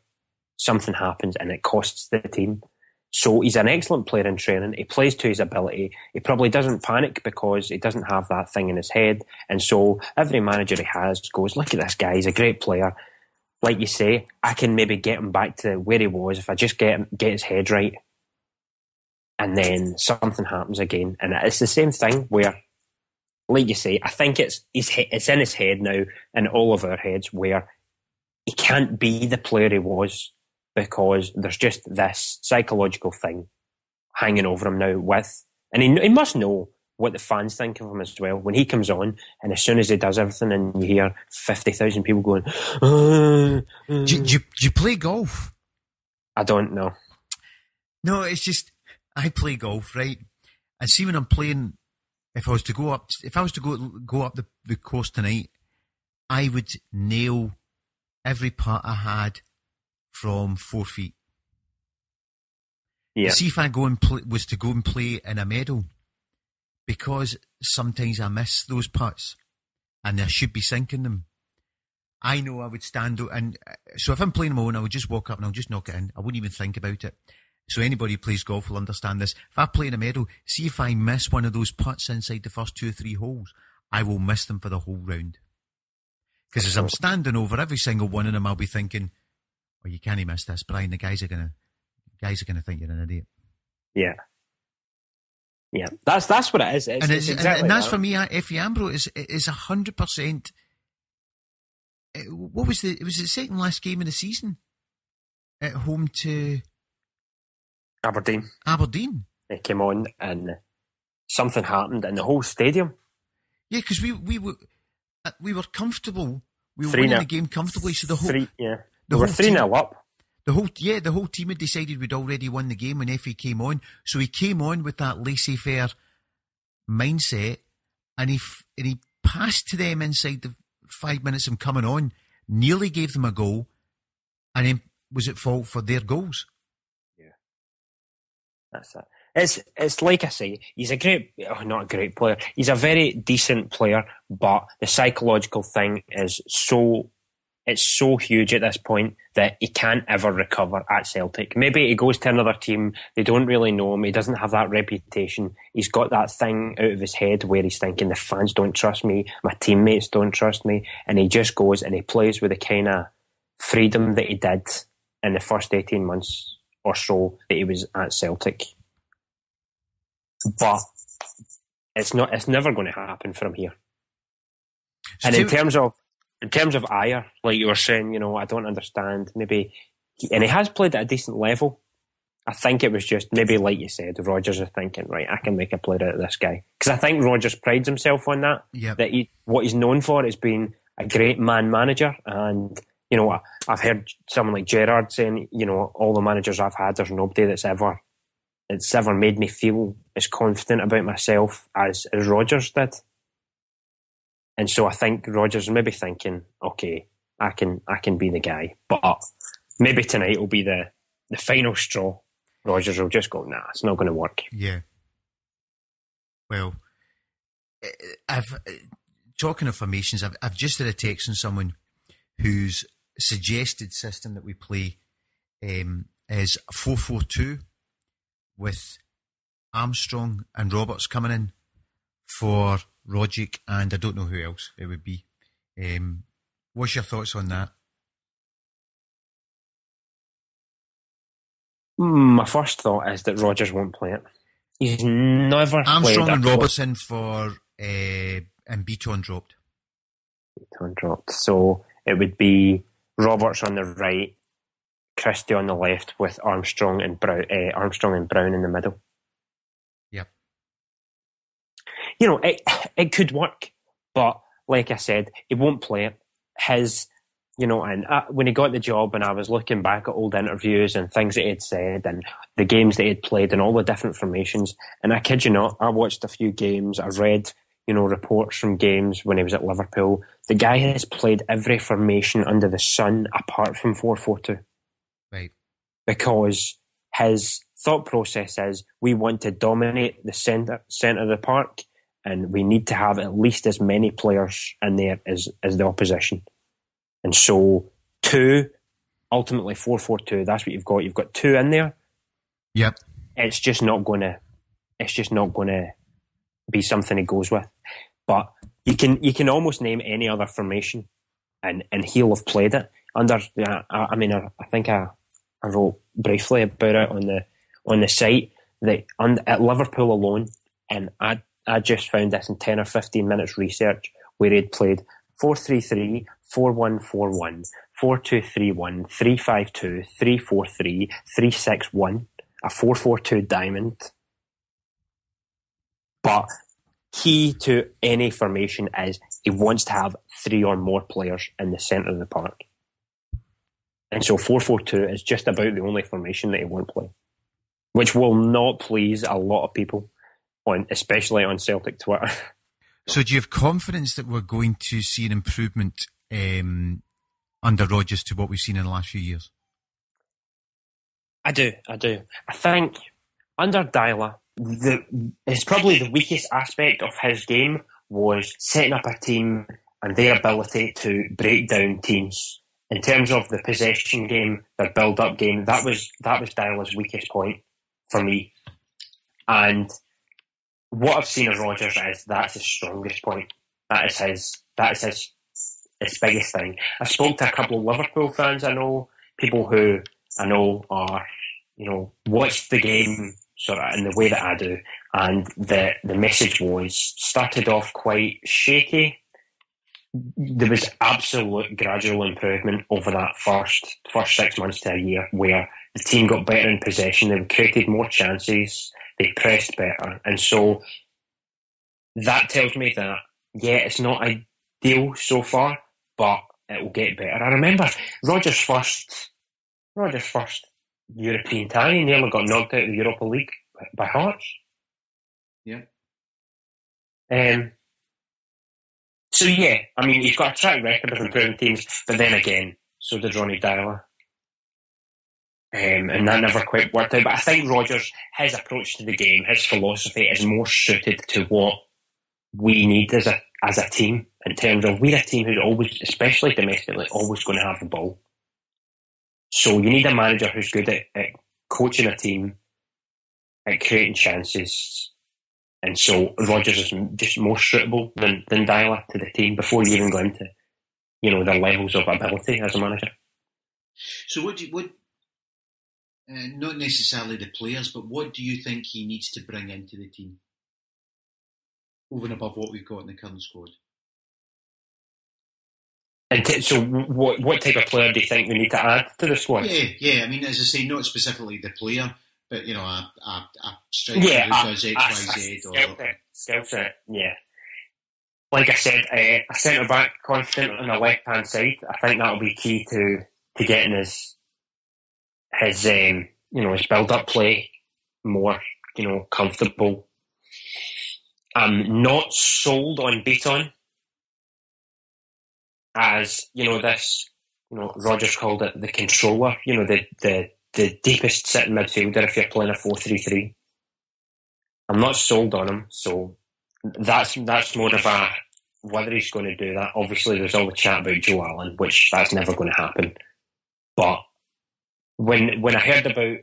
something happens and it costs the team. So he's an excellent player in training. He plays to his ability. He probably doesn't panic because he doesn't have that thing in his head. And so every manager he has goes, look at this guy. He's a great player. Like you say, I can maybe get him back to where he was if I just get him, get his head right. And then something happens again. And it's the same thing where, like you say, I think it's, it's in his head now in all of our heads where he can't be the player he was because there's just this psychological thing hanging over him now with, and he, he must know what the fans think of him as well. When he comes on, and as soon as he does everything, and you hear 50,000 people going, uh, uh. Do, do, do, you play golf? I don't know. No, it's just, I play golf, right? And see when I'm playing, if I was to go up, if I was to go, go up the, the course tonight, I would nail every part I had from four feet. Yeah. See if I go and play, was to go and play in a meadow, because sometimes I miss those putts, and I should be sinking them. I know I would stand out, and uh, so if I'm playing my own, I would just walk up and I'll just knock it in. I wouldn't even think about it. So anybody who plays golf will understand this. If I play in a meadow, see if I miss one of those putts inside the first two or three holes, I will miss them for the whole round. Because as I'm standing over every single one of them, I'll be thinking, "Oh, you can't miss this, Brian. The guys are gonna, guys are gonna think you're an idiot." Yeah, yeah. That's that's what it is. It's, and, it's exactly and, that's that. for me. Efe Ambrose is is a hundred percent. Eh, what was the? It was the second last game of the season at home to Aberdeen. Aberdeen. It came on and something happened in the whole stadium. Yeah, because we we were uh, we were comfortable. We were three winning the game comfortably. So the whole three, yeah, the we were three 0 up. The whole yeah, the whole team had decided we'd already won the game when Efe came on. So he came on with that laissez-faire mindset, and he and he passed to them inside the five minutes of coming on, nearly gave them a goal, and then was at fault for their goals. Yeah, that's it. It's it's like I say, he's a great, oh, not a great player. He's a very decent player, but the psychological thing is so it's so huge at this point that he can't ever recover at Celtic. Maybe he goes to another team, they don't really know him, he doesn't have that reputation. He's got that thing out of his head where he's thinking the fans don't trust me, my teammates don't trust me, and he just goes and he plays with the kind of freedom that he did in the first 18 months or so that he was at Celtic but it's not. It's never going to happen from here. So and in terms of in terms of Ajer, like you were saying, you know, I don't understand. Maybe, and he has played at a decent level. I think it was just maybe, like you said, Rodgers is thinking, right, I can make a player out of this guy because I think Rodgers prides himself on that. Yep. That he, what he's known for is being a great man manager, and you know, I've heard someone like Gerrard saying, you know, all the managers I've had, there's nobody that's ever it's ever made me feel as confident about myself as as Rodgers did. And so I think Rodgers maybe thinking, okay, I can I can be the guy, but maybe tonight will be the the final straw. Rodgers will just go, nah, it's not going to work. Yeah. Well, eh, I've talking of formations. I've I've just had a text from someone whose suggested system that we play um, is four four two with Armstrong and Roberts coming in for Rogic, and I don't know who else it would be. Um, what's your thoughts on that? Hmm, my first thought is that Rodgers won't play it. He's never Armstrong and Robertson for uh, and Bitton dropped. Bitton dropped. So it would be Roberts on the right, Christie on the left, with Armstrong and Brown, uh, Armstrong and Brown in the middle. Yep. You know, it it could work, but like I said, he won't play it. His you know, and I, uh, when he got the job, and I was looking back at old interviews and things that he'd said, and the games that he'd played, and all the different formations. And I kid you not, I watched a few games. I read, you know, reports from games when he was at Liverpool. The guy has played every formation under the sun apart from four four two. Right. Because his thought process is we want to dominate the centre centre of the park, and we need to have at least as many players in there as as the opposition. And so two, ultimately four four two. That's what you've got. You've got two in there. Yep. It's just not going to. It's just not going to be something it goes with. But you can you can almost name any other formation, and and he'll have played it under. I, I mean, I, I think I, I wrote briefly about it on the on the site that at Liverpool alone, and I I just found this in ten or fifteen minutes research where he'd played 433, 4141, 4231, 352, 343, 361, a 442 diamond. But key to any formation is he wants to have three or more players in the centre of the park. And so 442 is just about the only formation that he won't play, which will not please a lot of people, on especially on Celtic Twitter. So, do you have confidence that we're going to see an improvement um, under Rodgers to what we've seen in the last few years? I do, I do. I think under Deila, the it's probably the weakest aspect of his game was setting up a team and their ability to break down teams. In terms of the possession game, the build-up game, that was that was Deila's weakest point for me. And what I've seen of Rodgers is that's his strongest point. That is his that is his his biggest thing. I spoke to a couple of Liverpool fans I know, people who I know are, you know, watch the game sort of in the way that I do, and the the message was started off quite shaky. There was absolute gradual improvement over that first first six months to a year, where the team got better in possession, they created more chances, they pressed better. And so that tells me that, yeah, it's not ideal so far, but it will get better. I remember Rodgers' first, Rodgers' first European tie, he nearly got knocked out of the Europa League by Hearts. Yeah. Um, so yeah, I mean, he's got a track record of improving teams, but then again, so did Ronny Deila. Um, and that never quite worked out. But I think Rodgers, his approach to the game, his philosophy is more suited to what we need as a as a team in terms of we're a team who's always, especially domestically, always going to have the ball. So you need a manager who's good at, at coaching a team, at creating chances, and so Rodgers is just more suitable than than Deila to the team before you even go into, you know, the levels of ability as a manager. So what do you, what uh, not necessarily the players, but what do you think he needs to bring into the team over and above what we've got in the current squad? And t- so, what what type of player do you think we need to add to the squad? Yeah, yeah. I mean, as I say, not specifically the player, but you know, a, a, a striker yeah, who does X, Y, Z. Or... Skill set, yeah. Like I said, uh, a centre back constant on the left hand side. I think that'll be key to to getting his his um, you know his build up play more you know comfortable. I'm not sold on Bitton as you know this. You know Rodgers called it the controller. You know the the the deepest sitting midfielder if you're playing a four three three. I'm not sold on him, so that's that's more of a whether he's going to do that. Obviously, there's all the chat about Joe Allen, which that's never going to happen. But when when I heard about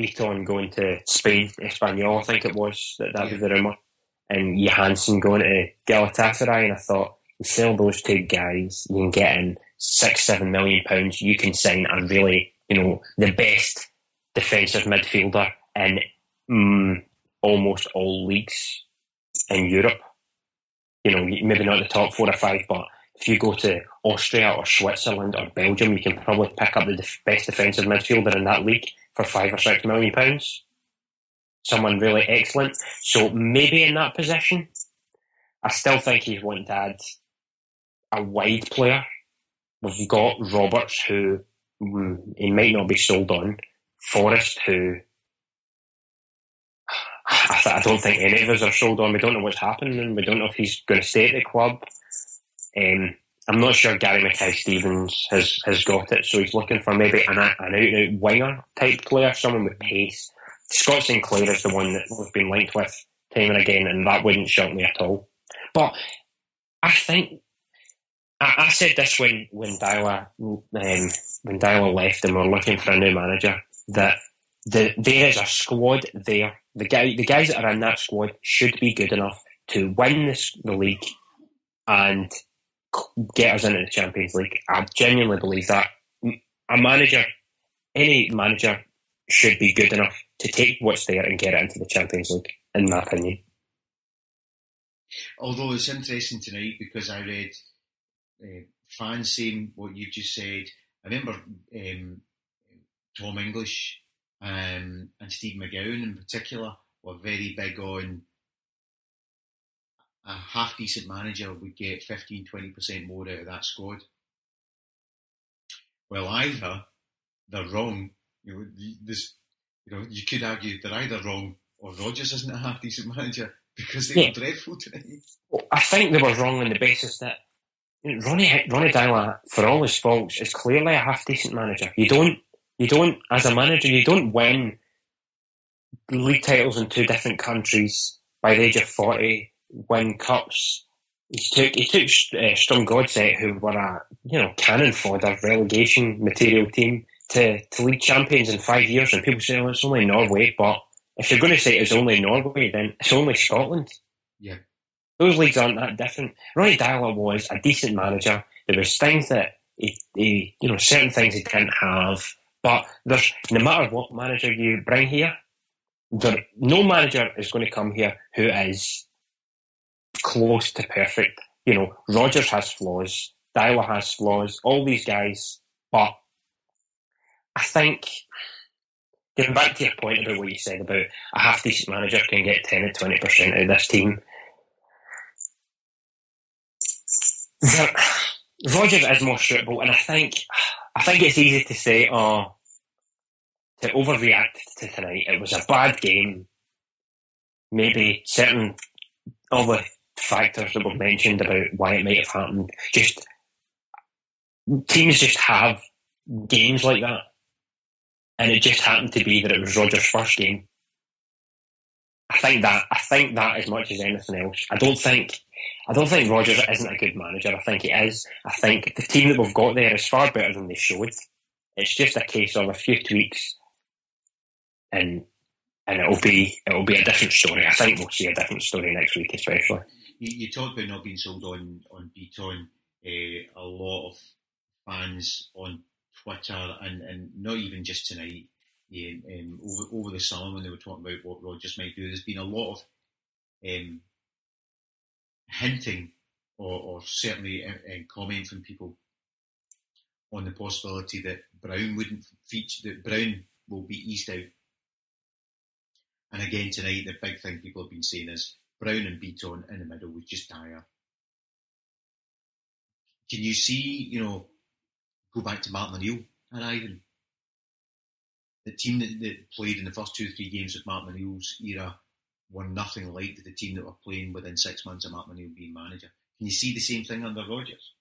Bitton going to Spain, Espanyol, I think it was, that, that was the rumour, and Johansen going to Galatasaray, and I thought, you sell those two guys, you can get in six, seven million pounds, you can sign a really, you know, the best defensive midfielder in mm, almost all leagues in Europe. You know, maybe not the top four or five, but if you go to Austria or Switzerland or Belgium, you can probably pick up the def- best defensive midfielder in that league for five or six million pounds. Someone really excellent. So maybe in that position, I still think he's wanting to add a wide player. We've got Roberts, who mm, he might not be sold on. Forrest, who I, I, don't think any of us are sold on. We don't know what's happening. And we don't know if he's going to stay at the club. Um, I'm not sure Gary Mackay-Stevens has, has got it, so he's looking for maybe an, an out-and-out winger type player, someone with pace. Scott Sinclair is the one that we've been linked with time and again, and that wouldn't shock me at all. But I think I, I said this when when Deila um, when Deila left and we're looking for a new manager that the, there is a squad there. The guy the guys that are in that squad should be good enough to win this the league and get us into the Champions League. I genuinely believe that a manager, any manager, should be good enough to take what's there and get it into the Champions League, in my opinion. Although it's interesting tonight because I read uh, fans saying what you've just said. I remember um, Tom English um, and Steve McGowan in particular were very big on a half decent manager would get 15 20% more out of that squad. Well, either they're wrong, you know, this, you know, you could argue they're either wrong or Rodgers isn't a half decent manager because they yeah. were dreadful tonight. I think they were wrong on the basis that Ronnie Ronnie Deila, for all his faults, is clearly a half decent manager. You don't, you don't, as a manager, you don't win league titles in two different countries by the age of forty win cups. He took he took uh, Strømsgodset, who were a you know cannon fodder relegation material team, to, to league champions in five years. And people say, "Oh, it's only Norway," but if you're going to say it's only Norway, then it's only Scotland. Yeah, those leagues aren't that different. Ronnie Deila was a decent manager. There was things that he, he, you know, certain things he didn't have. But there's no matter what manager you bring here, there, no manager is going to come here who is close to perfect. You know, Rodgers has flaws, Deila has flaws, all these guys, but I think getting back to your point about what you said about a half decent manager can get ten to twenty percent out of this team. Rodgers is more suitable, and I think I think it's easy to say, oh, to overreact to tonight. It was a bad game. Maybe certain all the factors that were mentioned about why it might have happened. Just teams just have games like that, and it just happened to be that it was Rodgers' first game. I think that I think that as much as anything else. I don't think I don't think Rodgers isn't a good manager. I think he is. I think the team that we've got there is far better than they showed. It's just a case of a few tweaks, and and it'll be it'll be a different story. I think we'll see a different story next week, especially you, you talked about not being sold on on Bitton. Uh, a lot of fans on Twitter and, and not even just tonight. Yeah, um, over over the summer when they were talking about what Rodgers might do, there's been a lot of um, hinting or, or certainly uh, uh, comment from people on the possibility that Brown wouldn't feature, that Brown will be eased out. And again tonight, the big thing people have been saying is Brown and Bitton in the middle was just dire. Can you see, you know, go back to Martin O'Neill arriving? The team that, that played in the first two or three games of Martin O'Neill's era were nothing like the team that were playing within six months of Martin O'Neill being manager. Can you see the same thing under Rodgers?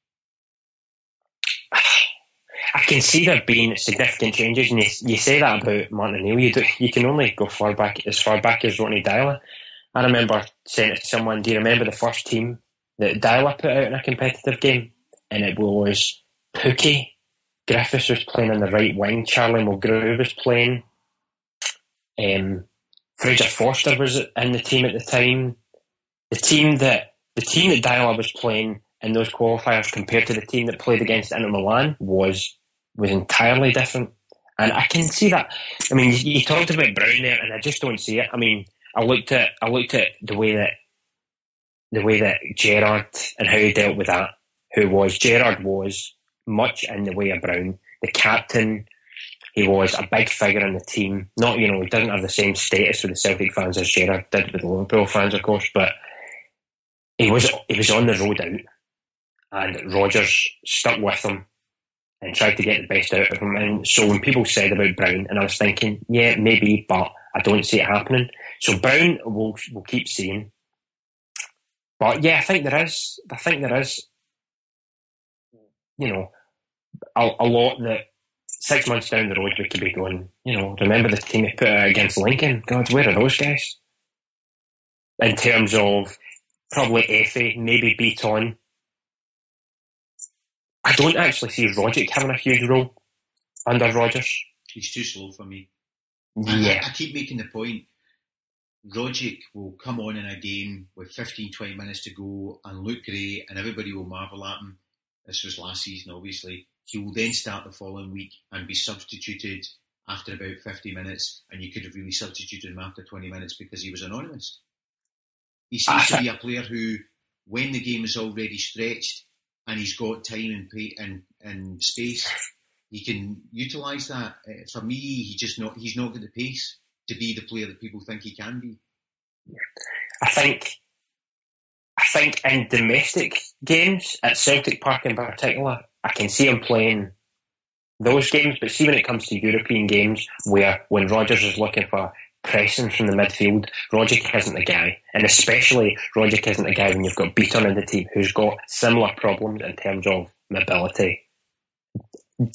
I can see there being significant changes, and you, you say that about Martin O'Neill. You do, you can only go far back as far back as Ronnie Deila. I remember saying it to someone, do you remember the first team that Deila put out in a competitive game? And it was Pukki, Griffiths was playing on the right wing, Charlie Mulgrew was playing, Um, Fraser Forster was in the team at the time. The team that the team that Deila was playing in those qualifiers compared to the team that played against Inter Milan was was entirely different. And I can see that. I mean, you, you talked about Brown there, and I just don't see it. I mean, I looked at I looked at the way that the way that Gerrard and how he dealt with that. Who was Gerrard was much in the way of Brown, the captain. He was a big figure in the team. Not you know he doesn't have the same status with the Celtic fans as Gerrard did with the Liverpool fans, of course, but he was he was on the road out, and Rodgers stuck with him and tried to get the best out of him. And so when people said about Brown, and I was thinking, yeah, maybe, but I don't see it happening. So Brown, we'll we'll keep seeing. But yeah, I think there is. I think there is. You know, a, a lot that six months down the road we could be going. You know, remember the team he put out against Lincoln? God, where are those guys? In terms of probably Efe, maybe Bitton. I don't actually see Rogic having a huge role under Rodgers. He's too slow for me. Yeah. I, I, keep making the point. Rogic will come on in a game with 15, 20 minutes to go and look great, and everybody will marvel at him. This was last season, obviously. He will then start the following week and be substituted after about 50 minutes, and you could have really substituted him after 20 minutes because he was anonymous. He seems to be a player who, when the game is already stretched and he's got time and pay, and, and space, he can utilise that. Uh, for me, he just not he's not got the pace to be the player that people think he can be. I think I think in domestic games at Celtic Park in particular, I can see him playing those games. But see when it comes to European games, where when Rodgers is looking for pressing from the midfield, Rogic isn't the guy. And especially Rogic isn't the guy when you've got Bitton in the team who's got similar problems in terms of mobility,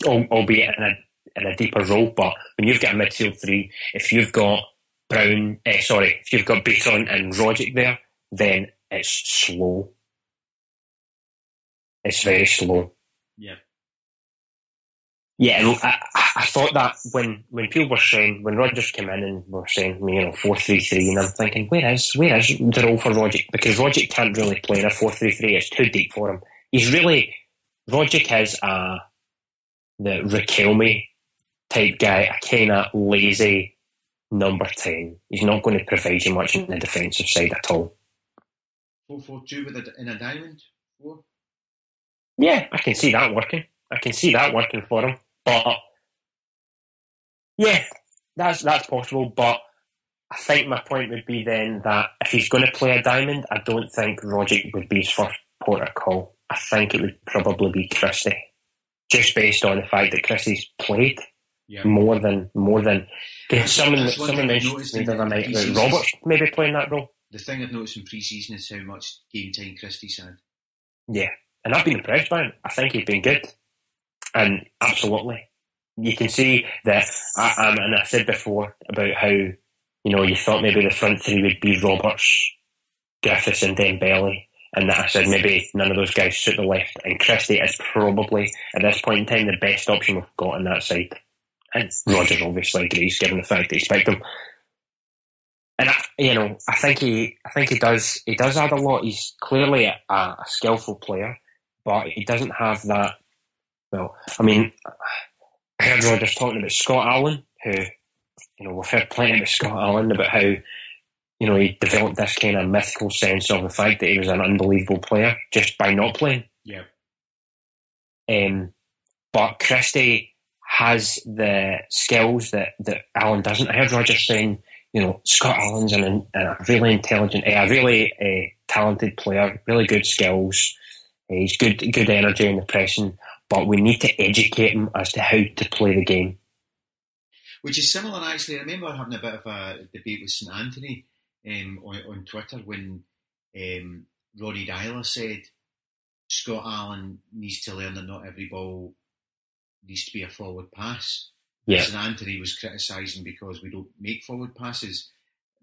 albeit in a, in a deeper role. But when you've got a midfield three, if you've got Brown, eh, sorry, if you've got Bitton and Rogic there, then it's slow. It's very slow. Yeah. Yeah, I, I thought that when, when people were saying, when Rodgers came in and were saying, you know, 4-3-3, and I'm thinking, where is, where is the role for Rogic? Because Rogic can't really play in a 4-3-3, it's too deep for him. He's really, Rogic is a, the Riquelme type guy, a kind of lazy number 10. He's not going to provide you much in the defensive side at all. 4-4-2 with a, in a diamond? Four? Yeah, I can see that working. I can see that working for him. But yeah, that's that's possible. But I think my point would be then that if he's going to play a diamond, I don't think Rogic would be his first port of call. I think it would probably be Christie, just based on the fact that Christie's played yeah. more than more than. Someone someone mentioned the other night about Roberts maybe playing that role. The thing I've noticed in pre-season is how much game time Christie's had. Yeah, and I've been impressed by him. I think he's been good. And absolutely, you can see that. I, um, and I said before about how you know you thought maybe the front three would be Roberts, Griffiths, and Dembele, and that I said maybe none of those guys suit the left. And Christie is probably at this point in time the best option we've got on that side. And Rodgers obviously agrees, given the fact that he's picked him. And I, you know, I think he, I think he does, he does add a lot. He's clearly a, a skillful player, but he doesn't have that well, I mean, I heard Rodgers talking about Scott Allan, who, you know, we've heard plenty about Scott Allan about how, you know, he developed this kind of mythical sense of the fact that he was an unbelievable player just by not playing. Yeah. Um, but Christie has the skills that, that Allan doesn't. I heard Rodgers saying, you know, Scott Allan's an, a really intelligent, a really uh, talented player, really good skills. He's good, good energy in the pressing but we need to educate him as to how to play the game. Which is similar, actually. I remember having a bit of a debate with St Anthony um, on, on, Twitter when um, Ronny Deila said Scott Allan needs to learn that not every ball needs to be a forward pass. Yeah. St Anthony was criticising because we don't make forward passes.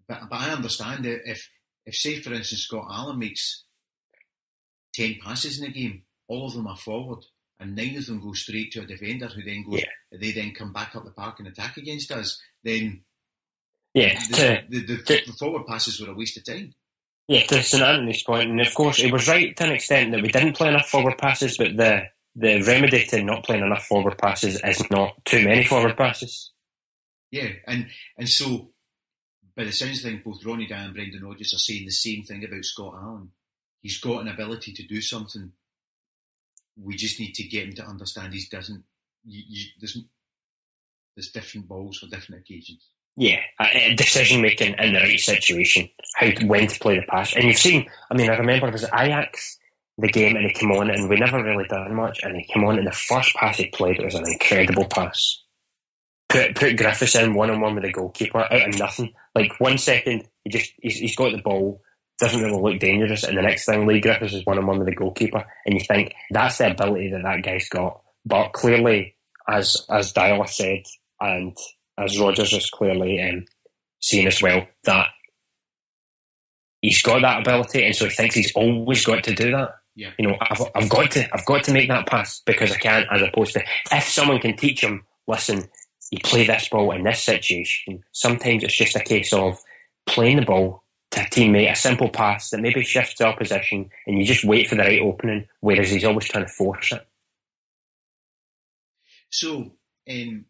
But, but I understand it. If, if, say, for instance, Scott Allan makes 10 passes in a game, all of them are forward and nine of them go straight to a defender who then goes, yeah. they then come back up the park and attack against us, then Yeah, the, to, the, the, to- the forward passes were a waste of time. yeah, to St Anthony's point, and of course it was right to an extent that we didn't play enough forward passes, but the the remedy to not playing enough forward passes is not too many forward passes. Yeah, and and so by the sounds of things, both Ronnie Deila and Brendan Rodgers are saying the same thing about Scott Allan. He's got an ability to do something. We just need to get him to understand he doesn't. You, you, there's there's different balls for different occasions. Yeah, uh, decision making in the right situation, how when to play the pass, and you've seen. I mean, I remember it was Ajax the game, and he came on, and we never really done much, and he came on, and the first pass he played was an incredible pass. Put put Griffiths in one on one with the goalkeeper out of nothing. Like one second, he just he's, he's got the ball, doesn't really look dangerous, and the next thing, Leigh Griffiths is one on one with the goalkeeper, and you think that's the ability that that guy's got. But clearly, as as Deila said, and as Rodgers has clearly um, seen as well, that he's got that ability, and so he thinks he's always got to do that. Yeah. You know, I've, I've got to, I've got to make that pass because I can't as opposed to if someone can teach him, listen, you play this ball in this situation. Sometimes it's just a case of playing the ball to a teammate, a simple pass that maybe shifts the opposition, and you just wait for the right opening. Whereas he's always trying to force it. So, um,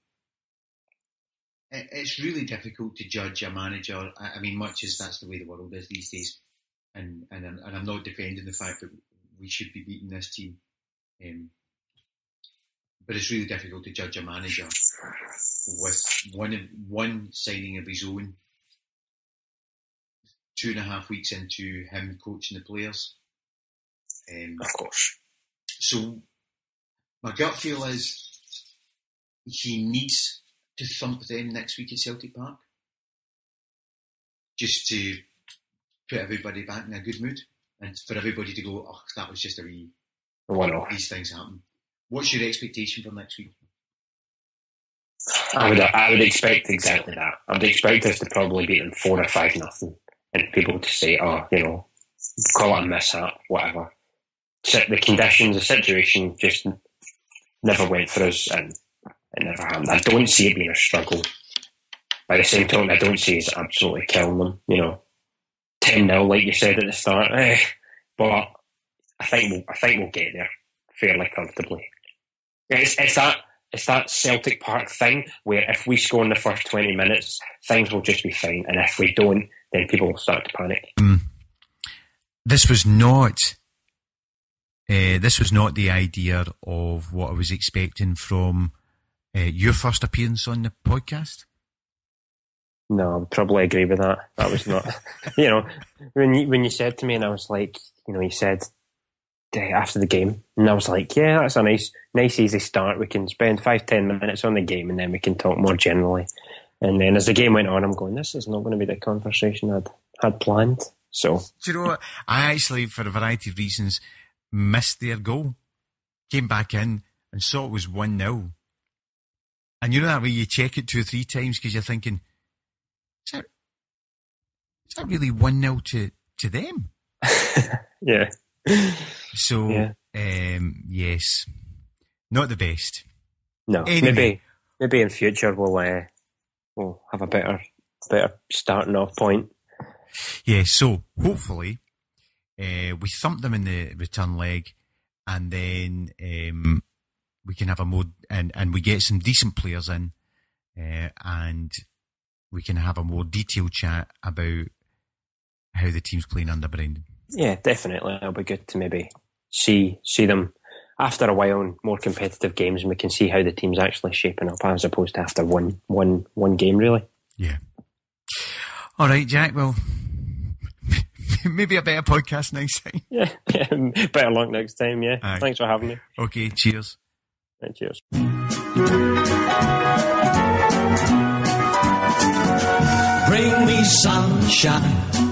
it's really difficult to judge a manager. I, I mean, much as that's the way the world is these days, and and and I'm not defending the fact that we should be beating this team, um, but it's really difficult to judge a manager with one one signing of his own, two and a half weeks into him coaching the players. Um, Of course. so my gut feel is he needs to thump them next week at Celtic Park, just to put everybody back in a good mood, and for everybody to go, "Oh, that was just a wee." One off. These things happen. What's your expectation for next week? I would, I would expect exactly that. I would expect us to probably beat them four or five nothing, and people to say, "Oh, you know, call it a mishap, whatever." So the conditions, the situation, just never went for us, and it never happened. I don't see it being a struggle. By the same token, I don't see us absolutely killing them. You know, ten 0 like you said at the start. Eh, but I think we'll, I think we'll get there fairly comfortably. It's, it's that it's that Celtic Park thing where if we score in the first twenty minutes, things will just be fine, and if we don't, then people will start to panic. this was not uh, this was not the idea of what I was expecting from uh, your first appearance on the podcast. No, I would probably agree with that. That was not, you know, when you when you said to me, and I was like, you know, you said after the game, and I was like, yeah, that's a nice, nice, easy start. We can spend five, ten minutes on the game, and then we can talk more generally. And then as the game went on, I'm going, this is not going to be the conversation I'd had planned. So Do you know what? I actually, for a variety of reasons, missed their goal. Came back in and saw it was 1 0. And you know that way you check it two or three times because you're thinking, is that really 1 0 to, to them? yeah, So, Yeah. um, yes, not the best. no, Anyway. maybe maybe in future we'll uh, we'll have a better better starting off point. Yeah, so hopefully uh, we thump them in the return leg, and then um, we can have a more and and we get some decent players in, uh, and we can have a more detailed chat about how the team's playing under Brendan. Yeah, definitely. It'll be good to maybe see see them after a while in more competitive games, and we can see how the team's actually shaping up as opposed to after one one one game. Really. Yeah. All right, Jack. Well, maybe a better podcast next time. Yeah, better luck next time. Yeah. Aye. Thanks for having me. Okay. Cheers. Right, cheers. Bring me sunshine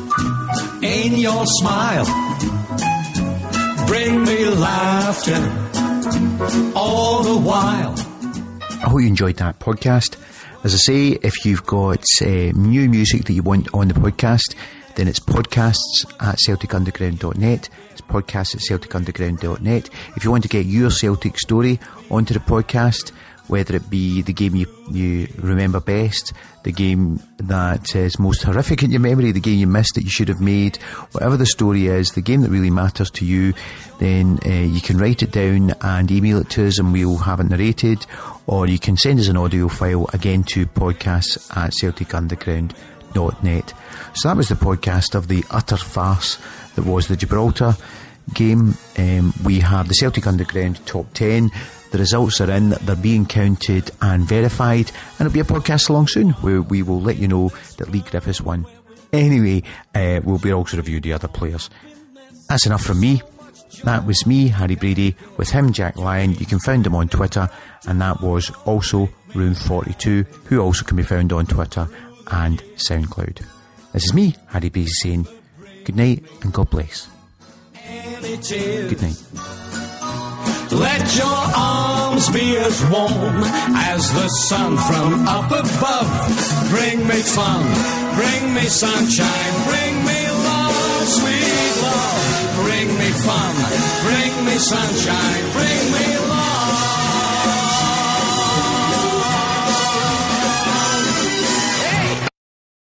in your smile. Bring me laughter all the while. I hope you enjoyed that podcast. As I say, if you've got uh, new music that you want on the podcast, then it's podcasts at celticunderground.net. It's podcasts at celticunderground.net. If you want to get your Celtic story onto the podcast, whether it be the game you, you remember best, the game that is most horrific in your memory, the game you missed that you should have made, whatever the story is, the game that really matters to you, then uh, you can write it down and email it to us and we'll have it narrated, or you can send us an audio file again to podcasts at celticunderground.net. So that was the podcast of the utter farce that was the Gibraltar game. Um, we have the Celtic Underground top 10. The results are in, they're being counted and verified, and it'll be a podcast along soon where we will let you know that Leigh Griffiths won. Anyway, uh, we'll be also review the other players. That's enough from me. That was me, Harry Brady, with him, Jack Lyon. You can find him on Twitter, and that was also Room42, who also can be found on Twitter and SoundCloud. This is me, Harry Brady, saying good night and God bless. Good night. Let your arms be as warm as the sun from up above. Bring me fun, bring me sunshine, bring me love, sweet love. Bring me fun, bring me sunshine, bring